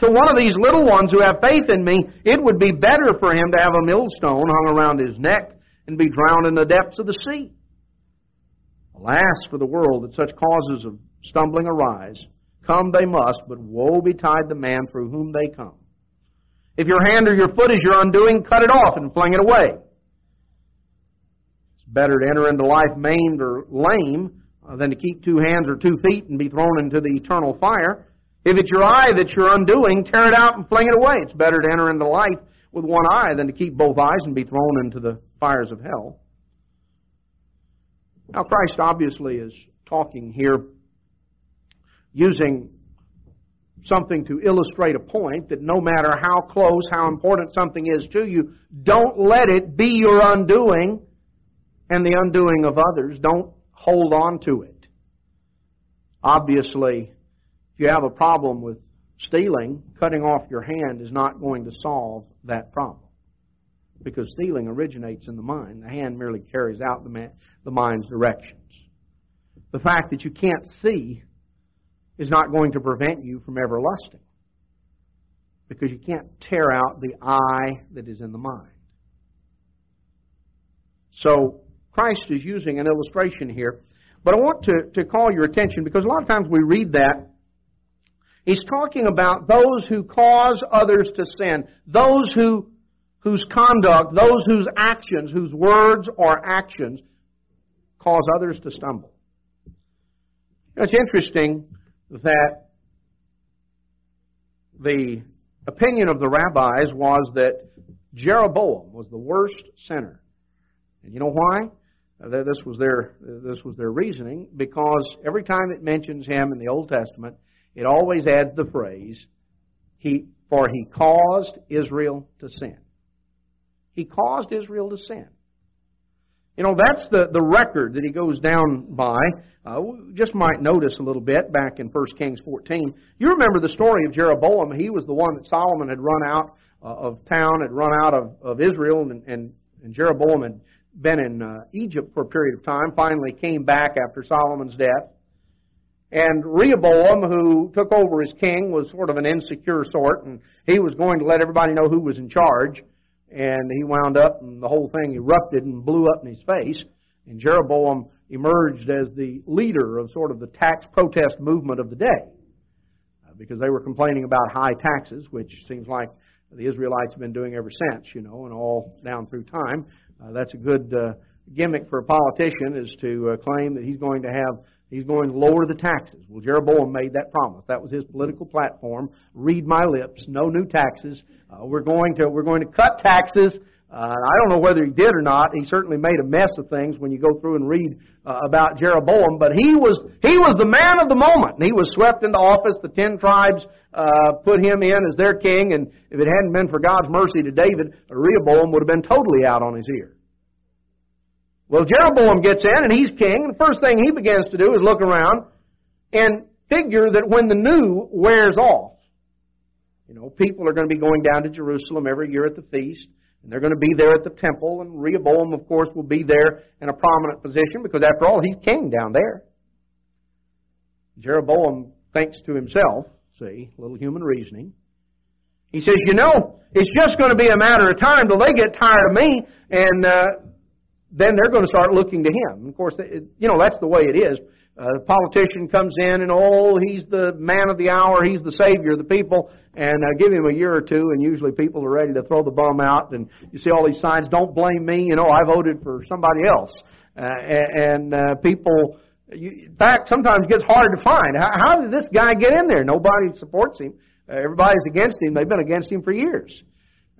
to one of these little ones who have faith in me, it would be better for him to have a millstone hung around his neck and be drowned in the depths of the sea. Alas for the world that such causes of stumbling arise. Come they must, but woe betide the man through whom they come. If your hand or your foot is your undoing, cut it off and fling it away. It's better to enter into life maimed or lame uh, than to keep two hands or two feet and be thrown into the eternal fire. If it's your eye that you're undoing, tear it out and fling it away. It's better to enter into life with one eye than to keep both eyes and be thrown into the fires of hell. Now, Christ obviously is talking here using something to illustrate a point that no matter how close, how important something is to you, don't let it be your undoing and the undoing of others. Don't hold on to it. Obviously, if you have a problem with stealing, cutting off your hand is not going to solve that problem. Because stealing originates in the mind. The hand merely carries out the, man, the mind's directions. The fact that you can't see is not going to prevent you from ever lusting. Because you can't tear out the eye that is in the mind. So, Christ is using an illustration here. But I want to, to call your attention because a lot of times we read that He's talking about those who cause others to sin, those who, whose conduct, those whose actions, whose words or actions cause others to stumble. It's interesting that the opinion of the rabbis was that Jeroboam was the worst sinner. And you know why? Uh, this was their this was their reasoning because every time it mentions him in the Old Testament, it always adds the phrase, he, for he caused Israel to sin. He caused Israel to sin. You know, that's the, the record that he goes down by. Uh, just might notice a little bit back in 1 Kings 14. You remember the story of Jeroboam. He was the one that Solomon had run out uh, of town, had run out of, of Israel, and, and, and Jeroboam had been in uh, Egypt for a period of time, finally came back after Solomon's death. And Rehoboam, who took over as king, was sort of an insecure sort, and he was going to let everybody know who was in charge. And he wound up, and the whole thing erupted and blew up in his face. And Jeroboam emerged as the leader of sort of the tax protest movement of the day. because they were complaining about high taxes, which seems like the Israelites have been doing ever since, you know, and all down through time. Uh, that's a good uh, gimmick for a politician is to uh, claim that he's going to have he's going to lower the taxes. Well, Jeroboam made that promise. That was his political platform. Read my lips. No new taxes. Uh, we're going to we're going to cut taxes. Uh, I don't know whether he did or not. He certainly made a mess of things when you go through and read uh, about Jeroboam. But he was he was the man of the moment. He was swept into office. The ten tribes uh, put him in as their king, and if it hadn't been for God's mercy to David, Rehoboam would have been totally out on his ear. Well, Jeroboam gets in and he's king, and the first thing he begins to do is look around and figure that when the new wears off, you know, people are going to be going down to Jerusalem every year at the feast, and they're going to be there at the temple, and Rehoboam, of course, will be there in a prominent position because, after all, he's king down there. Jeroboam thinks to himself, see, little human reasoning. He says, you know, it's just going to be a matter of time till they get tired of me, and uh, then they're going to start looking to him. Of course, it, you know, that's the way it is. Uh, the politician comes in and, oh, he's the man of the hour, he's the savior of the people, and uh, give him a year or two, and usually people are ready to throw the bum out, and you see all these signs, don't blame me, you know, I voted for somebody else. Uh, and uh, people, you, in fact, sometimes it gets hard to find. How, how did this guy get in there? Nobody supports him. Uh, everybody's against him. They've been against him for years.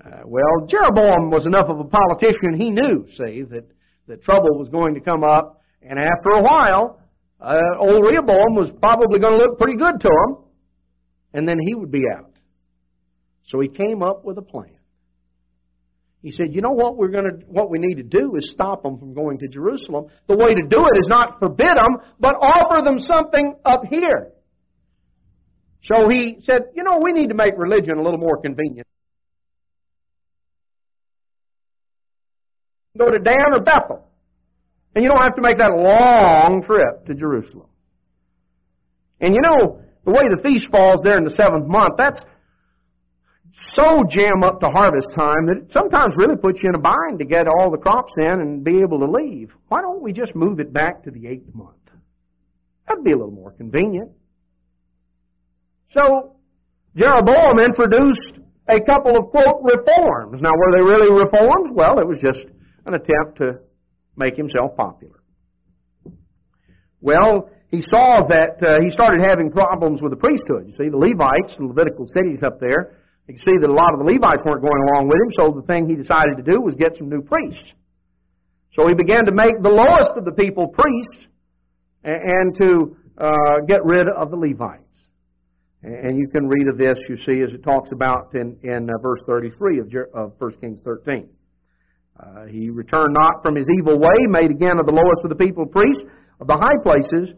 Uh, well, Jeroboam was enough of a politician. He knew, see, that that trouble was going to come up, and after a while, uh, old Rehoboam was probably going to look pretty good to him, and then he would be out. So he came up with a plan. He said, "You know what we're going to, what we need to do is stop them from going to Jerusalem. The way to do it is not forbid them, but offer them something up here." So he said, "You know, we need to make religion a little more convenient." Go to Dan or Bethel. And you don't have to make that long trip to Jerusalem. And you know, the way the feast falls there in the seventh month, that's so jam up to harvest time that it sometimes really puts you in a bind to get all the crops in and be able to leave. Why don't we just move it back to the eighth month? That'd be a little more convenient. So, Jeroboam introduced a couple of, quote, reforms. Now, were they really reforms? Well, it was just an attempt to make himself popular. Well, he saw that uh, he started having problems with the priesthood. You see, the Levites, the Levitical cities up there, you can see that a lot of the Levites weren't going along with him, so the thing he decided to do was get some new priests. So he began to make the lowest of the people priests and to uh, get rid of the Levites. And you can read of this, you see, as it talks about in, in uh, verse 33 of, of 1 Kings 13. Uh, he returned not from his evil way, made again of the lowest of the people priests of the high places.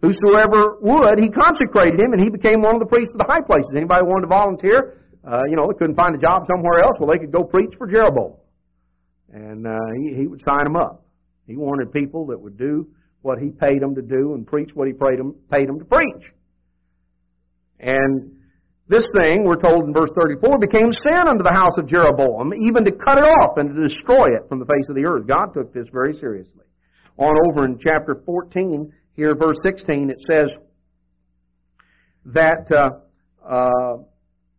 Whosoever would, he consecrated him, and he became one of the priests of the high places. Anybody wanted to volunteer, uh, you know, they couldn't find a job somewhere else, well, they could go preach for Jeroboam. And uh, he, he would sign them up. He wanted people that would do what he paid them to do and preach what he them, paid them to preach. And this thing, we're told in verse 34, became sin unto the house of Jeroboam, even to cut it off and to destroy it from the face of the earth. God took this very seriously. On over in chapter 14, here verse 16, it says that uh, uh,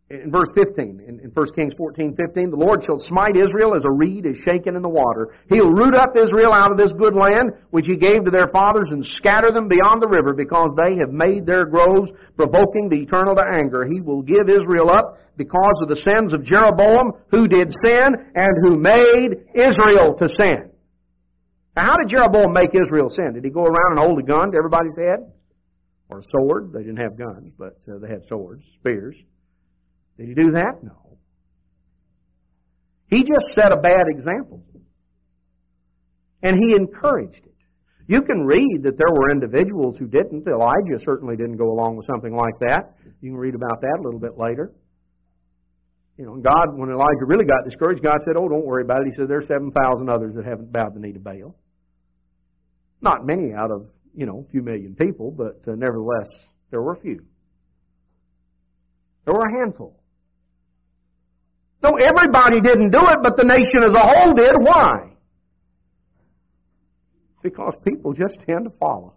in verse 15, in, in 1 Kings 14, 15, the Lord shall smite Israel as a reed is shaken in the water. He'll root up Israel out of this good land which he gave to their fathers and scatter them beyond the river because they have made their groves provoking the eternal to anger. He will give Israel up because of the sins of Jeroboam who did sin and who made Israel to sin. Now, how did Jeroboam make Israel sin? Did he go around and hold a gun to everybody's head? Or a sword? They didn't have guns, but uh, they had swords, spears. Did he do that? No. He just set a bad example. And he encouraged it. You can read that there were individuals who didn't. Elijah certainly didn't go along with something like that. You can read about that a little bit later. You know, God, when Elijah really got discouraged, God said, Oh, don't worry about it. He said, There's 7,000 others that haven't bowed the knee to Baal. Not many out of, you know, a few million people, but uh, nevertheless, there were a few. There were a handful. No, everybody didn't do it, but the nation as a whole did. Why? Because people just tend to follow.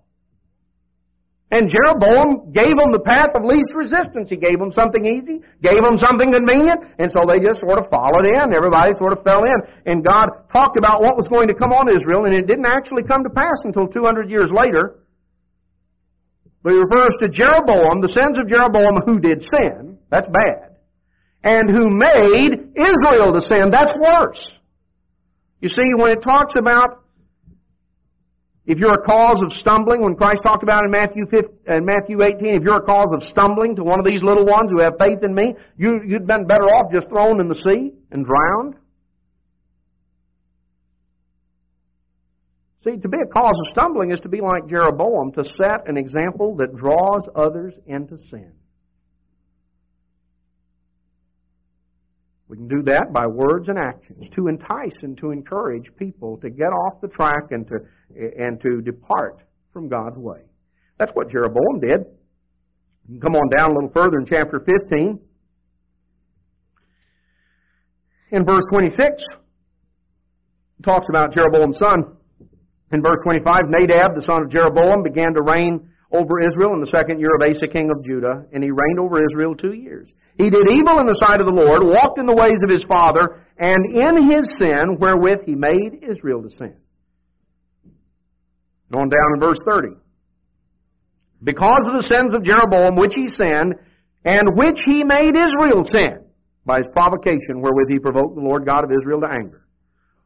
And Jeroboam gave them the path of least resistance. He gave them something easy, gave them something convenient, and so they just sort of followed in. Everybody sort of fell in. And God talked about what was going to come on Israel, and it didn't actually come to pass until 200 years later. But he refers to Jeroboam, the sins of Jeroboam who did sin. That's bad. And who made Israel to sin. That's worse. You see, when it talks about if you're a cause of stumbling, when Christ talked about in Matthew 15, in Matthew 18, if you're a cause of stumbling to one of these little ones who have faith in me, you, you'd been better off just thrown in the sea and drowned. See, to be a cause of stumbling is to be like Jeroboam, to set an example that draws others into sin. We can do that by words and actions to entice and to encourage people to get off the track and to, and to depart from God's way. That's what Jeroboam did. Come on down a little further in chapter 15. In verse 26, it talks about Jeroboam's son. In verse 25, Nadab, the son of Jeroboam, began to reign over Israel in the second year of Asa, king of Judah, and he reigned over Israel two years. He did evil in the sight of the Lord, walked in the ways of his father, and in his sin wherewith he made Israel to sin. On down in verse 30. Because of the sins of Jeroboam which he sinned, and which he made Israel sin, by his provocation wherewith he provoked the Lord God of Israel to anger.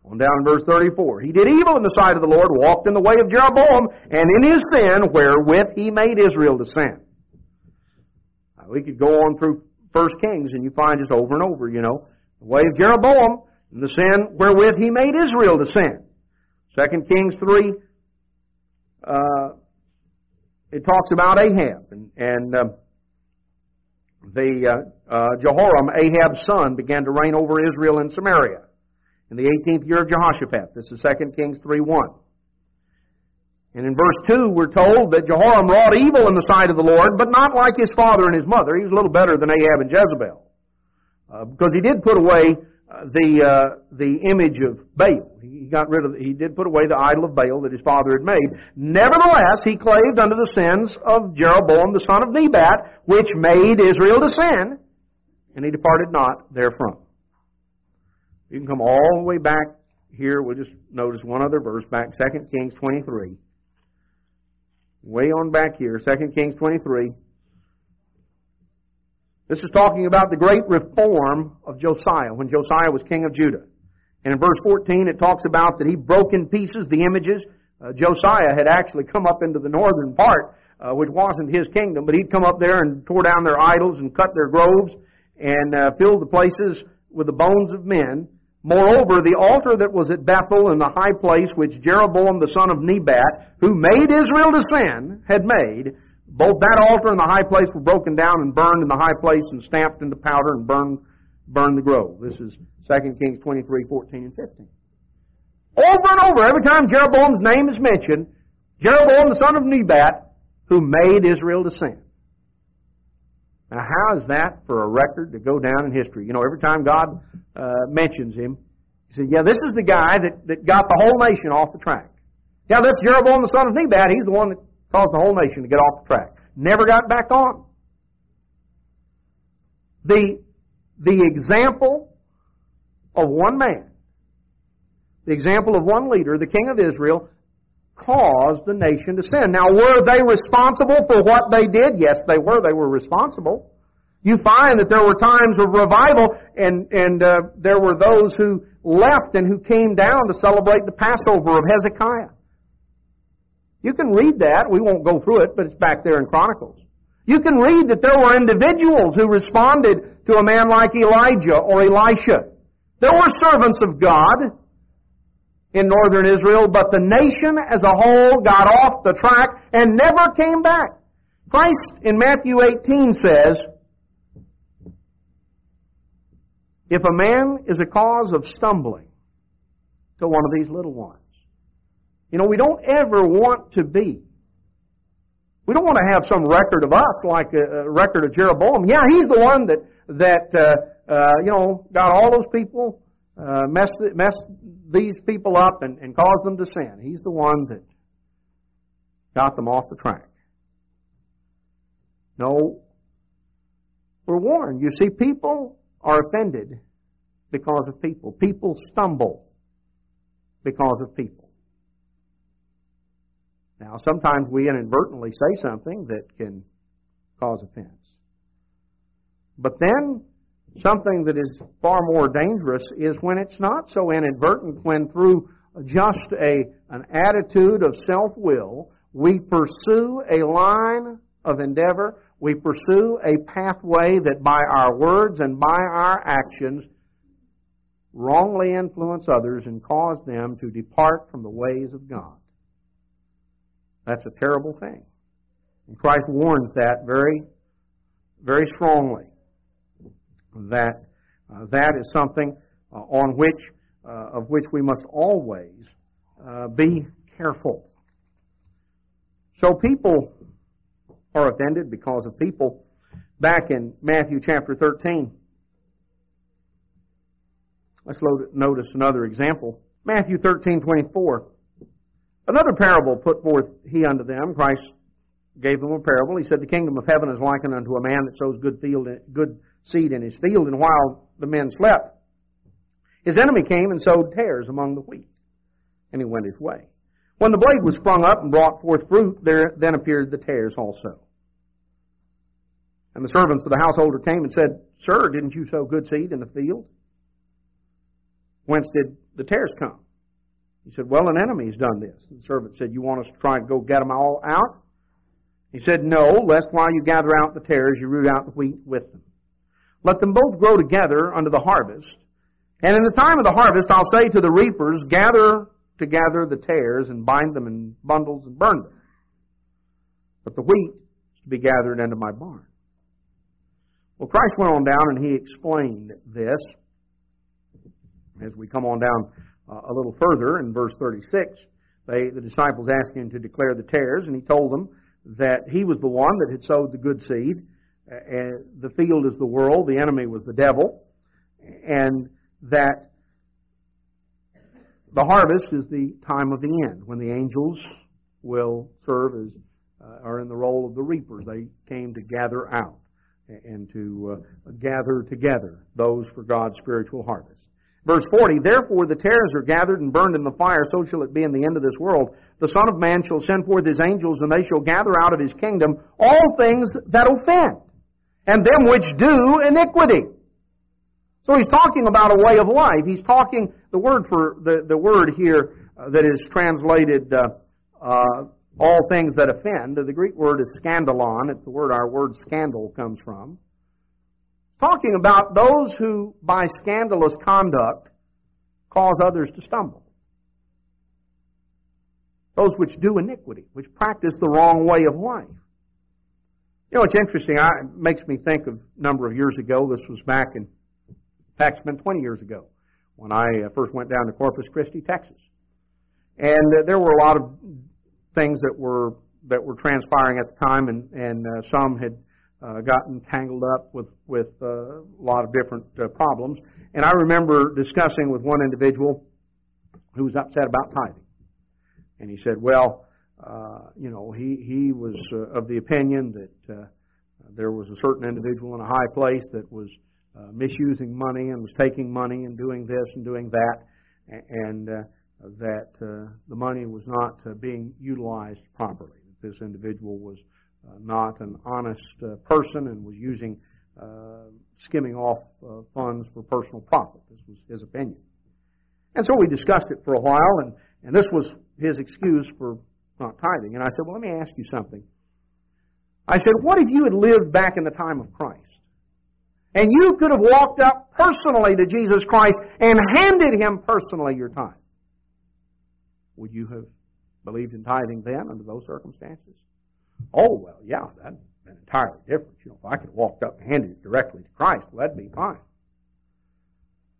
On down in verse 34. He did evil in the sight of the Lord, walked in the way of Jeroboam, and in his sin wherewith he made Israel to sin. Now, we could go on through First Kings, and you find just over and over, you know, the way of Jeroboam, and the sin wherewith he made Israel to sin. Second Kings 3, uh, it talks about Ahab, and, and uh, the uh, uh, Jehoram, Ahab's son, began to reign over Israel in Samaria in the 18th year of Jehoshaphat. This is 2 Kings 3 1. And in verse 2, we're told that Jehoram wrought evil in the sight of the Lord, but not like his father and his mother. He was a little better than Ahab and Jezebel. Uh, because he did put away uh, the, uh, the image of Baal. He got rid of, he did put away the idol of Baal that his father had made. Nevertheless, he claved unto the sins of Jeroboam, the son of Nebat, which made Israel to sin, and he departed not therefrom. You can come all the way back here. We'll just notice one other verse back, 2 Kings 23 way on back here, 2 Kings 23. This is talking about the great reform of Josiah, when Josiah was king of Judah. And in verse 14, it talks about that he broke in pieces the images. Uh, Josiah had actually come up into the northern part, uh, which wasn't his kingdom, but he'd come up there and tore down their idols and cut their groves and uh, filled the places with the bones of men. Moreover, the altar that was at Bethel in the high place which Jeroboam the son of Nebat, who made Israel to sin, had made, both that altar and the high place were broken down and burned in the high place and stamped into powder and burned, burned the grove. This is 2 Kings 23, 14, and 15. Over and over, every time Jeroboam's name is mentioned, Jeroboam the son of Nebat, who made Israel to sin. Now, how is that for a record to go down in history? You know, every time God uh, mentions him, he said, yeah, this is the guy that, that got the whole nation off the track. Yeah, that's Jeroboam the son of Nebat. He's the one that caused the whole nation to get off the track. Never got back on. The, the example of one man, the example of one leader, the king of Israel, caused the nation to sin. Now, were they responsible for what they did? Yes, they were. They were responsible. You find that there were times of revival, and and uh, there were those who left and who came down to celebrate the Passover of Hezekiah. You can read that. We won't go through it, but it's back there in Chronicles. You can read that there were individuals who responded to a man like Elijah or Elisha. There were servants of God in northern Israel, but the nation as a whole got off the track and never came back. Christ in Matthew 18 says, If a man is a cause of stumbling to one of these little ones, you know, we don't ever want to be. We don't want to have some record of us like a, record of Jeroboam. Yeah, he's the one that that uh, uh, you know got all those people uh, messed messed these people up and, and caused them to sin. He's the one that got them off the track. No, we're warned. You see, people are offended because of people. People stumble because of people. Now, sometimes we inadvertently say something that can cause offense. But then, something that is far more dangerous is when it's not so inadvertent, when through just a, an attitude of self will, we pursue a line of endeavor, we pursue a pathway that by our words and by our actions wrongly influence others and cause them to depart from the ways of God. That's a terrible thing. And Christ warns that very, very strongly. That uh, that is something uh, on which, uh, of which we must always uh, be careful. So people are offended because of people. Back in Matthew chapter 13, let's notice another example. Matthew 13, 24. Another parable put forth he unto them. Christ gave them a parable. He said, The kingdom of heaven is likened unto a man that sows good, field, good seed in his field, and while the men slept, his enemy came and sowed tares among the wheat, and he went his way. When the blade was sprung up and brought forth fruit, there then appeared the tares also. And the servants of the householder came and said, Sir, didn't you sow good seed in the field? Whence did the tares come? He said, Well, an enemy's done this. And the servant said, You want us to try and go get them all out? He said, No, lest while you gather out the tares, you root out the wheat with them. Let them both grow together unto the harvest. And in the time of the harvest, I'll say to the reapers, Gather together the tares and bind them in bundles and burn them. But the wheat is to be gathered into my barn. Well, Christ went on down and he explained this. As we come on down uh, a little further in verse 36, they, the disciples asked him to declare the tares, and he told them that he was the one that had sowed the good seed. Uh, the field is the world, the enemy was the devil, and that the harvest is the time of the end when the angels will serve as uh, are in the role of the reapers. They came to gather out and to uh, gather together those for God's spiritual harvest. Verse 40, Therefore the tares are gathered and burned in the fire, so shall it be in the end of this world. The Son of Man shall send forth his angels, and they shall gather out of his kingdom all things that offend, and them which do iniquity. So he's talking about a way of life. He's talking, the word for, the, the word here uh, that is translated, uh, uh, all things that offend, the Greek word is scandalon. It's the word our word scandal comes from talking about those who, by scandalous conduct, cause others to stumble. Those which do iniquity, which practice the wrong way of life. You know, it's interesting. I, it makes me think of a number of years ago. This was back in, in fact, it's been 20 years ago when I uh, first went down to Corpus Christi, Texas. And uh, there were a lot of things that were that were transpiring at the time, and, and uh, some had uh, gotten tangled up with with uh, a lot of different uh, problems. And I remember discussing with one individual who was upset about tithing, and he said, "Well, uh, you know, he he was of the opinion that there was a certain individual in a high place that was uh, misusing money and was taking money and doing this and doing that, and uh, that uh, the money was not being utilized properly. This individual was not an honest uh, person and was using uh, skimming off funds for personal profit. This was his opinion. And so we discussed it for a while, and, and this was his excuse for not tithing. And I said, Well, let me ask you something. I said, What if you had lived back in the time of Christ? And you could have walked up personally to Jesus Christ and handed him personally your tithe. Would you have believed in tithing then under those circumstances? Oh, well, yeah, that'd been entirely different. You know, if I could have walked up and handed it directly to Christ, well, that'd be fine.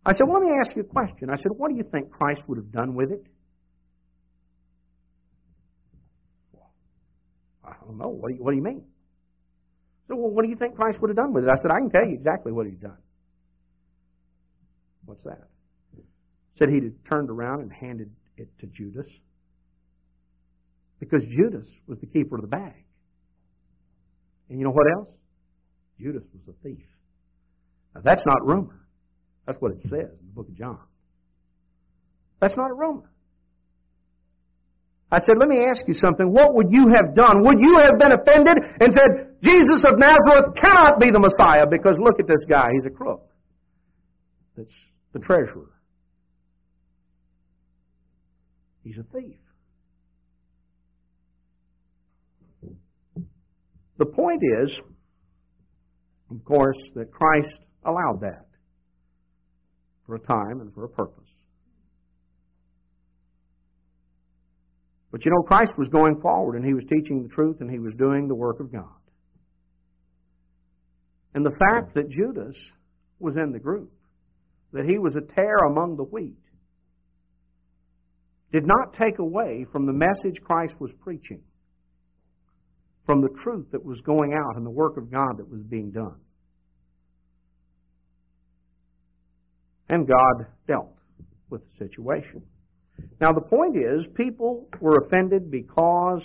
I said, well, let me ask you a question. I said, what do you think Christ would have done with it? Well, I don't know. What do you, what do you mean? So, well, what do you think Christ would have done with it? I said, I can tell you exactly what he'd done. What's that? Said he'd have turned around and handed it to Judas because Judas was the keeper of the bag And you know what else? Judas was a thief. Now, that's not rumor. That's what it says in the book of John. That's not a rumor. I said, let me ask you something. What would you have done? Would you have been offended and said, Jesus of Nazareth cannot be the Messiah because look at this guy, he's a crook. That's the treasurer. He's a thief. The point is, of course, that Christ allowed that for a time and for a purpose. But you know, Christ was going forward and he was teaching the truth and he was doing the work of God. And the fact that Judas was in the group, that he was a tare among the wheat, did not take away from the message Christ was preaching, from the truth that was going out and the work of God that was being done. And God dealt with the situation. Now, the point is, people were offended because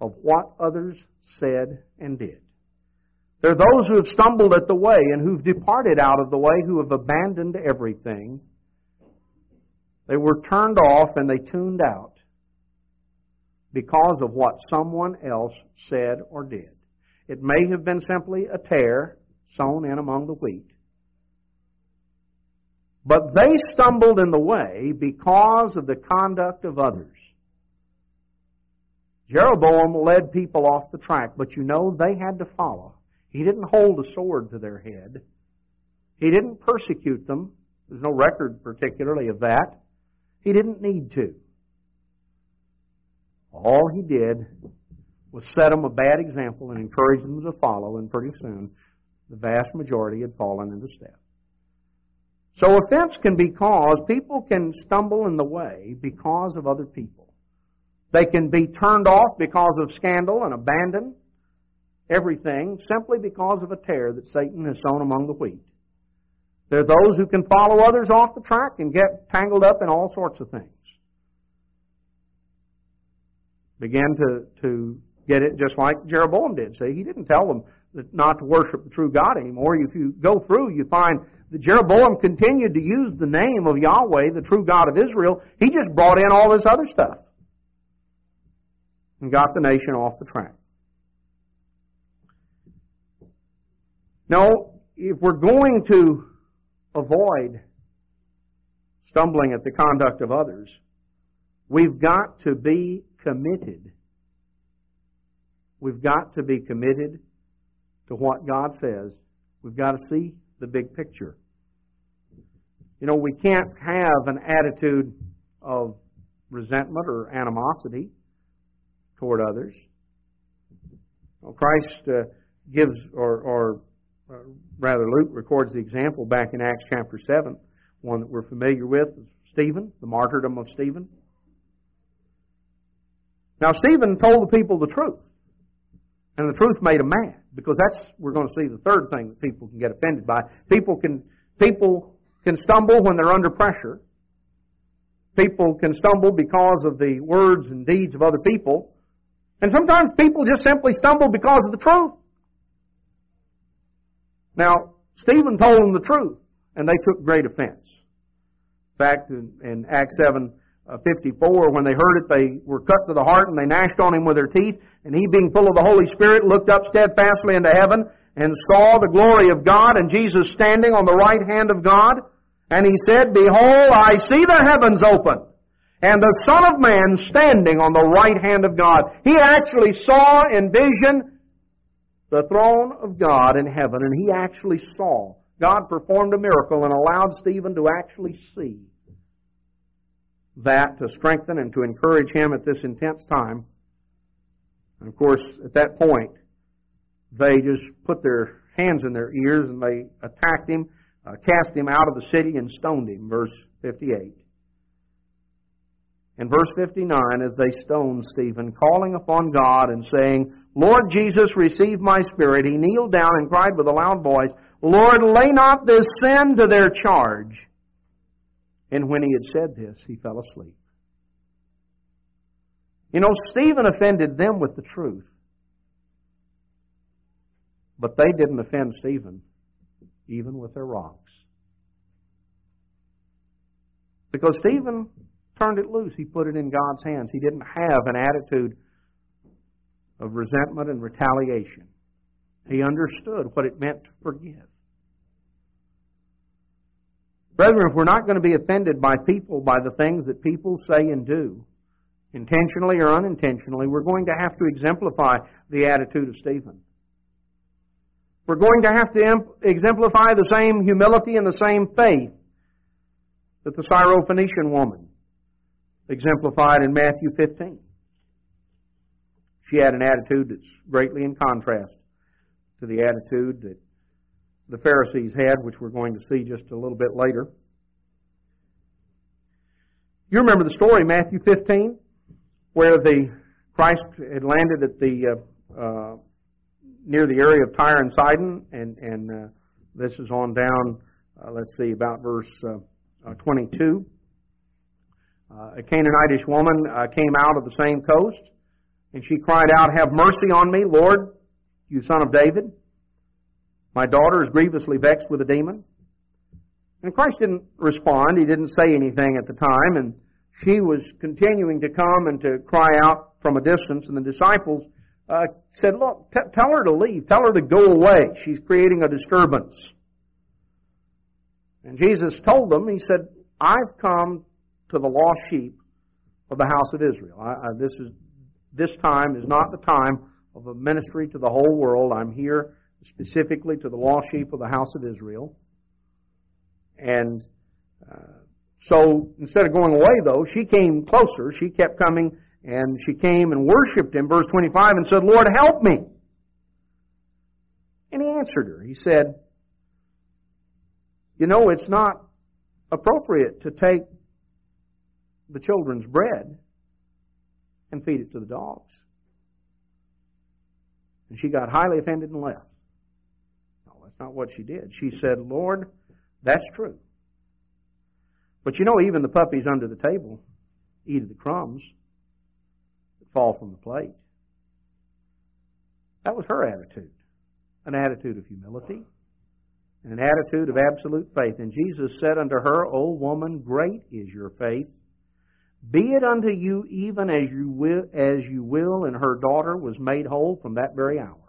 of what others said and did. There are those who have stumbled at the way and who've departed out of the way, who have abandoned everything. They were turned off and they tuned out because of what someone else said or did. It may have been simply a tare sown in among the wheat. But they stumbled in the way because of the conduct of others. Jeroboam led people off the track, but you know they had to follow. He didn't hold a sword to their head. He didn't persecute them. There's no record particularly of that. He didn't need to. All he did was set them a bad example and encourage them to follow, and pretty soon the vast majority had fallen into step. So offense can be caused, people can stumble in the way because of other people. They can be turned off because of scandal and abandon everything simply because of a tare that Satan has sown among the wheat. There are those who can follow others off the track and get tangled up in all sorts of things. Begin to, to get it just like Jeroboam did. See, he didn't tell them not to worship the true God anymore. If you go through, you find that Jeroboam continued to use the name of Yahweh, the true God of Israel. He just brought in all this other stuff and got the nation off the track. Now, if we're going to avoid stumbling at the conduct of others, we've got to be committed. We've got to be committed to what God says. We've got to see the big picture. You know, we can't have an attitude of resentment or animosity toward others. Well, Christ uh, gives, or, or uh, rather, Luke records the example back in Acts chapter 7, one that we're familiar with, Stephen, the martyrdom of Stephen. Now, Stephen told the people the truth. And the truth made them mad because that's we're going to see the third thing that people can get offended by. People can people can stumble when they're under pressure. People can stumble because of the words and deeds of other people. And sometimes people just simply stumble because of the truth. Now, Stephen told them the truth, and they took great offense. In fact, in, in Acts 7, uh, Uh, 54, when they heard it, they were cut to the heart and they gnashed on him with their teeth. And he, being full of the Holy Spirit, looked up steadfastly into heaven and saw the glory of God and Jesus standing on the right hand of God. And he said, Behold, I see the heavens open and the Son of Man standing on the right hand of God. He actually saw in vision the throne of God in heaven and he actually saw. God performed a miracle and allowed Stephen to actually see that to strengthen and to encourage him at this intense time. And of course, at that point, they just put their hands in their ears and they attacked him, uh, cast him out of the city, and stoned him. Verse 58. In verse 59, as they stoned Stephen, calling upon God and saying, Lord Jesus, receive my spirit, he kneeled down and cried with a loud voice, Lord, lay not this sin to their charge. And when he had said this, he fell asleep. You know, Stephen offended them with the truth. But they didn't offend Stephen, even with their rocks. Because Stephen turned it loose. He put it in God's hands. He didn't have an attitude of resentment and retaliation. He understood what it meant to forgive. Brethren, if we're not going to be offended by people, by the things that people say and do, intentionally or unintentionally, we're going to have to exemplify the attitude of Stephen. We're going to have to exemplify the same humility and the same faith that the Syrophoenician woman exemplified in Matthew 15. She had an attitude that's greatly in contrast to the attitude that the Pharisees had, which we're going to see just a little bit later. You remember the story, Matthew 15, where the Christ had landed at the uh, uh, near the area of Tyre and Sidon, and and uh, this is on down. Uh, let's see, about verse uh, uh, 22. a Canaanitish woman came out of the same coast, and she cried out, "Have mercy on me, Lord, you Son of David! My daughter is grievously vexed with a demon." And Christ didn't respond. He didn't say anything at the time, and she was continuing to come and to cry out from a distance, and the disciples uh, said, Look, t- tell her to leave. Tell her to go away. She's creating a disturbance. And Jesus told them, He said, I've come to the lost sheep of the house of Israel. I, I, this, is, this time is not the time of a ministry to the whole world. I'm here specifically to the lost sheep of the house of Israel. And uh, so instead of going away, though, she came closer. She kept coming and she came and worshiped him, verse 25, and said, Lord, help me. And he answered her. He said, You know, it's not appropriate to take the children's bread and feed it to the dogs. And she got highly offended and left. Not what she did. She said, Lord, that's true. But you know, even the puppies under the table eat of the crumbs that fall from the plate. That was her attitude an attitude of humility and an attitude of absolute faith. And Jesus said unto her, O woman, great is your faith. Be it unto you even as you will, as you will. And her daughter was made whole from that very hour.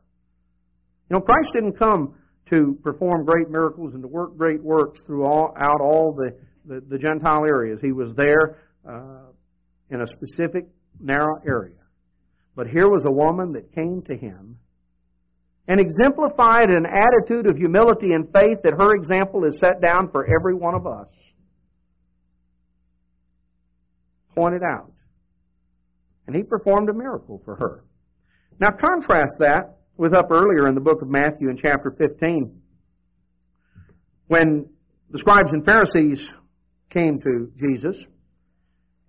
You know, Christ didn't come to perform great miracles and to work great works throughout all the the, the Gentile areas. He was there uh, in a specific narrow area. But here was a woman that came to him and exemplified an attitude of humility and faith that her example is set down for every one of us. Pointed out. And he performed a miracle for her. Now contrast that with up earlier in the book of Matthew in chapter 15 when the scribes and Pharisees came to Jesus.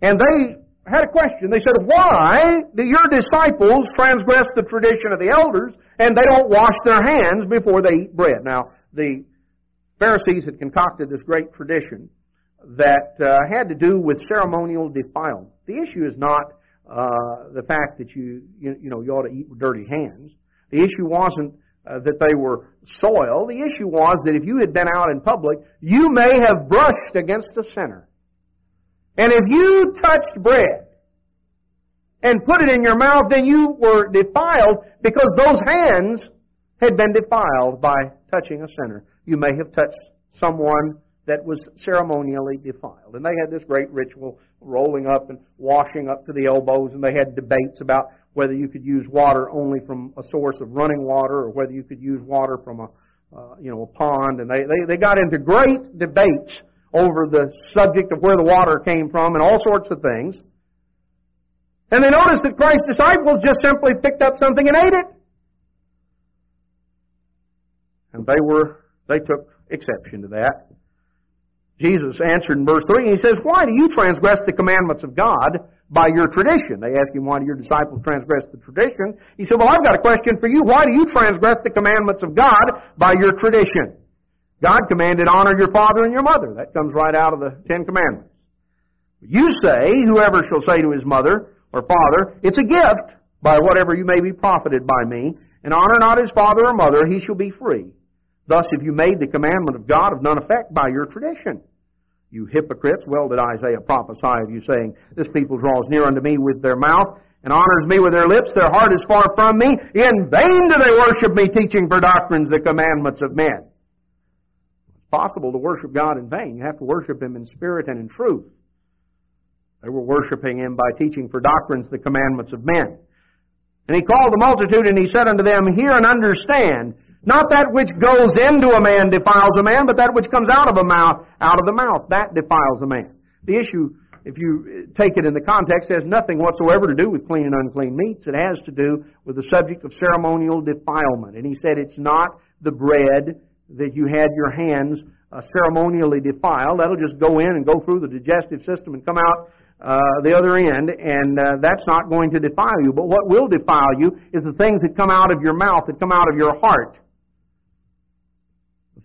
And they had a question. They said, Why do your disciples transgress the tradition of the elders and they don't wash their hands before they eat bread? Now, the Pharisees had concocted this great tradition that uh, had to do with ceremonial defilement. The issue is not uh, the fact that you, you, you know, you ought to eat with dirty hands. The issue wasn't uh, that they were soil. The issue was that if you had been out in public, you may have brushed against a sinner. And if you touched bread and put it in your mouth, then you were defiled because those hands had been defiled by touching a sinner. You may have touched someone that was ceremonially defiled. And they had this great ritual, rolling up and washing up to the elbows, and they had debates about whether you could use water only from a source of running water or whether you could use water from a, uh, you know, a pond. And they, they, they got into great debates over the subject of where the water came from and all sorts of things. And they noticed that Christ's disciples just simply picked up something and ate it. And they were, they took exception to that. Jesus answered in verse 3, he says, Why do you transgress the commandments of God by your tradition? They asked him, Why do your disciples transgress the tradition? He said, Well, I've got a question for you. Why do you transgress the commandments of God by your tradition? God commanded, Honor your father and your mother. That comes right out of the Ten Commandments. You say, Whoever shall say to his mother or father, It's a gift by whatever you may be profited by me, and honor not his father or mother, he shall be free. Thus have you made the commandment of God of none effect by your tradition. You hypocrites, well did Isaiah prophesy of you, saying, This people draws near unto me with their mouth, and honors me with their lips, their heart is far from me. In vain do they worship me, teaching for doctrines the commandments of men. It's possible to worship God in vain. You have to worship Him in spirit and in truth. They were worshiping Him by teaching for doctrines the commandments of men. And He called the multitude and He said unto them, Hear and understand. Not that which goes into a man defiles a man, but that which comes out of a mouth, out of the mouth, that defiles a man. The issue, if you take it in the context, has nothing whatsoever to do with clean and unclean meats. It has to do with the subject of ceremonial defilement. And he said it's not the bread that you had your hands uh, ceremonially defiled. That'll just go in and go through the digestive system and come out uh, the other end, and uh, that's not going to defile you. But what will defile you is the things that come out of your mouth, that come out of your heart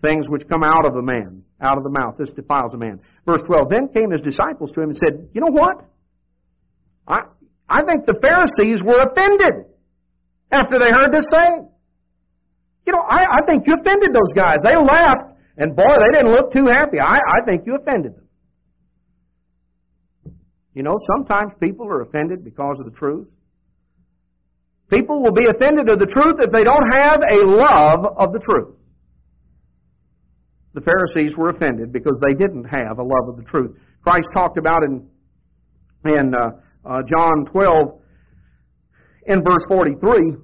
things which come out of a man, out of the mouth. This defiles a man. Verse 12. Then came his disciples to him and said, You know what? I, I think the Pharisees were offended after they heard this saying. You know, I, I think you offended those guys. They left, and boy, they didn't look too happy. I, I think you offended them. You know, sometimes people are offended because of the truth. People will be offended of the truth if they don't have a love of the truth the Pharisees were offended because they didn't have a love of the truth. Christ talked about in, in uh, uh, John 12, in verse 43,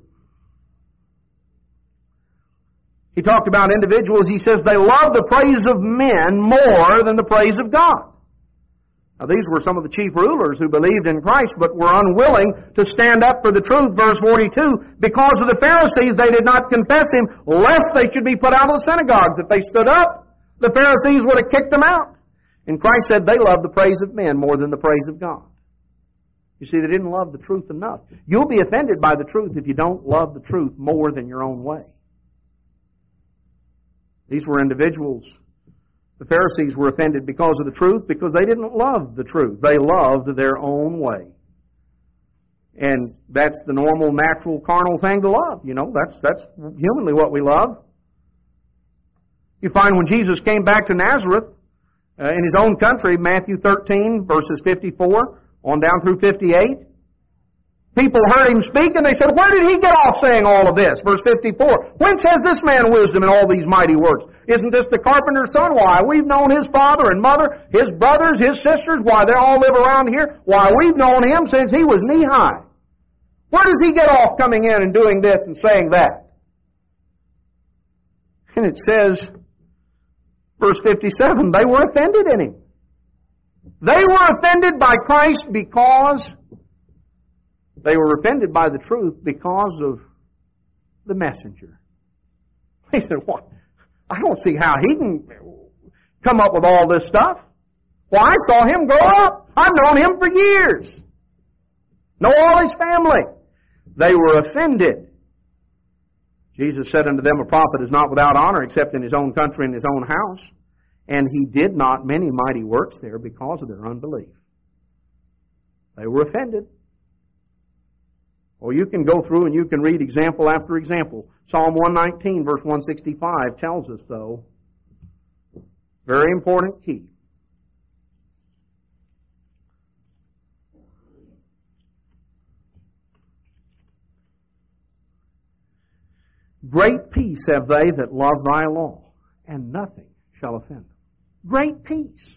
he talked about individuals, he says, they love the praise of men more than the praise of God. Now, these were some of the chief rulers who believed in Christ but were unwilling to stand up for the truth, verse 42. Because of the Pharisees, they did not confess him, lest they should be put out of the synagogues. If they stood up, the Pharisees would have kicked them out. And Christ said they love the praise of men more than the praise of God. You see, they didn't love the truth enough. You'll be offended by the truth if you don't love the truth more than your own way. These were individuals. The Pharisees were offended because of the truth because they didn't love the truth. They loved their own way. And that's the normal, natural, carnal thing to love. You know, that's, that's humanly what we love. You find when Jesus came back to Nazareth uh, in his own country, Matthew 13, verses 54 on down through 58, people heard him speak and they said, Where did he get off saying all of this? Verse 54. Whence has this man wisdom and all these mighty works? Isn't this the carpenter's son? Why, we've known his father and mother, his brothers, his sisters. Why, they all live around here. Why, we've known him since he was knee high. Where does he get off coming in and doing this and saying that? And it says, Verse 57, they were offended in him. They were offended by Christ because they were offended by the truth because of the messenger. He said, What? I don't see how he can come up with all this stuff. Well, I saw him grow up. I've known him for years. Know all his family. They were offended. Jesus said unto them, A prophet is not without honor except in his own country and his own house. And he did not many mighty works there because of their unbelief. They were offended. Or you can go through and you can read example after example. Psalm 119, verse 165 tells us, though, very important key. Great peace have they that love thy law, and nothing shall offend them. Great peace.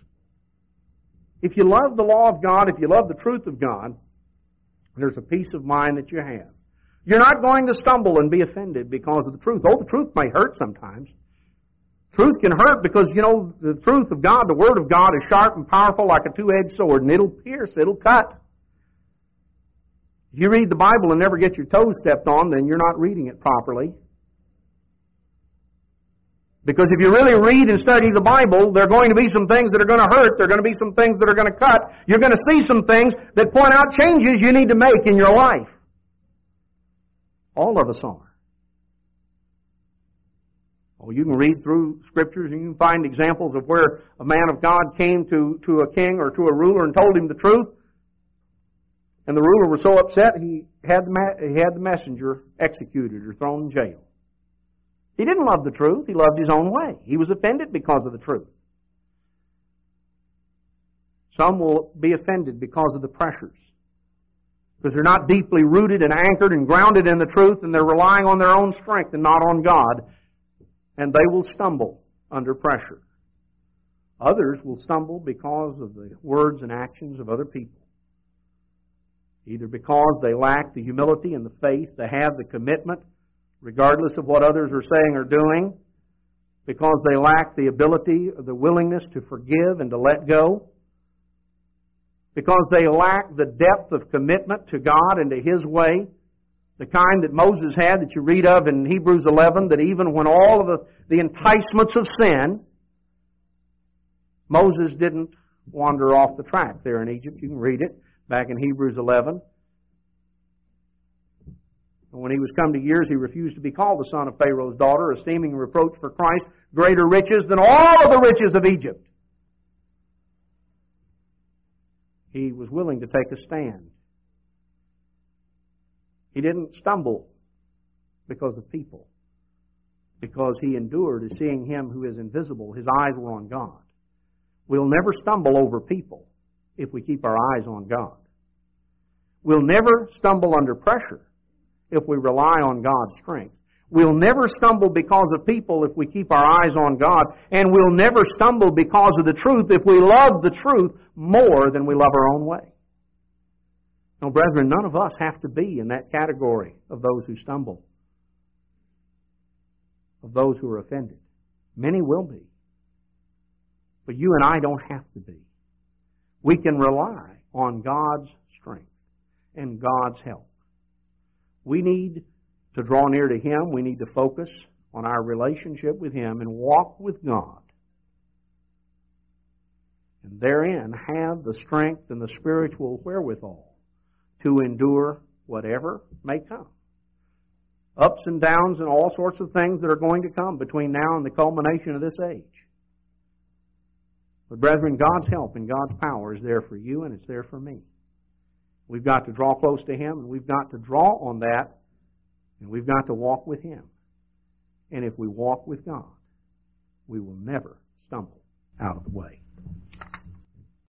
If you love the law of God, if you love the truth of God, there's a peace of mind that you have. You're not going to stumble and be offended because of the truth. Oh, the truth may hurt sometimes. Truth can hurt because, you know, the truth of God, the Word of God is sharp and powerful like a two-edged sword, and it'll pierce, it'll cut. If you read the Bible and never get your toes stepped on, then you're not reading it properly. Because if you really read and study the Bible, there are going to be some things that are going to hurt. There are going to be some things that are going to cut. You're going to see some things that point out changes you need to make in your life. All of us are. Oh, you can read through scriptures and you can find examples of where a man of God came to, to a king or to a ruler and told him the truth. And the ruler was so upset he had the, he had the messenger executed or thrown in jail. He didn't love the truth, he loved his own way. He was offended because of the truth. Some will be offended because of the pressures. Because they're not deeply rooted and anchored and grounded in the truth and they're relying on their own strength and not on God. And they will stumble under pressure. Others will stumble because of the words and actions of other people. Either because they lack the humility and the faith to have the commitment, regardless of what others are saying or doing, because they lack the ability or the willingness to forgive and to let go, because they lack the depth of commitment to God and to His way, the kind that Moses had that you read of in Hebrews 11, that even when all of the, the enticements of sin, Moses didn't wander off the track there in Egypt. You can read it back in Hebrews 11. When he was come to years, he refused to be called the son of Pharaoh's daughter, esteeming reproach for Christ greater riches than all of the riches of Egypt. He was willing to take a stand. He didn't stumble because of people, because he endured as seeing him who is invisible. His eyes were on God. We'll never stumble over people if we keep our eyes on God. We'll never stumble under pressure if we rely on God's strength. We'll never stumble because of people if we keep our eyes on God, and we'll never stumble because of the truth if we love the truth more than we love our own way. Now, brethren, none of us have to be in that category of those who stumble, of those who are offended. Many will be. But you and I don't have to be. We can rely on God's strength and God's help. We need to draw near to Him, we need to focus on our relationship with Him and walk with God. And therein have the strength and the spiritual wherewithal to endure whatever may come. Ups and downs and all sorts of things that are going to come between now and the culmination of this age. But brethren, God's help and God's power is there for you and it's there for me. We've got to draw close to Him and we've got to draw on that and we've got to walk with Him. And if we walk with God, we will never stumble out of the way.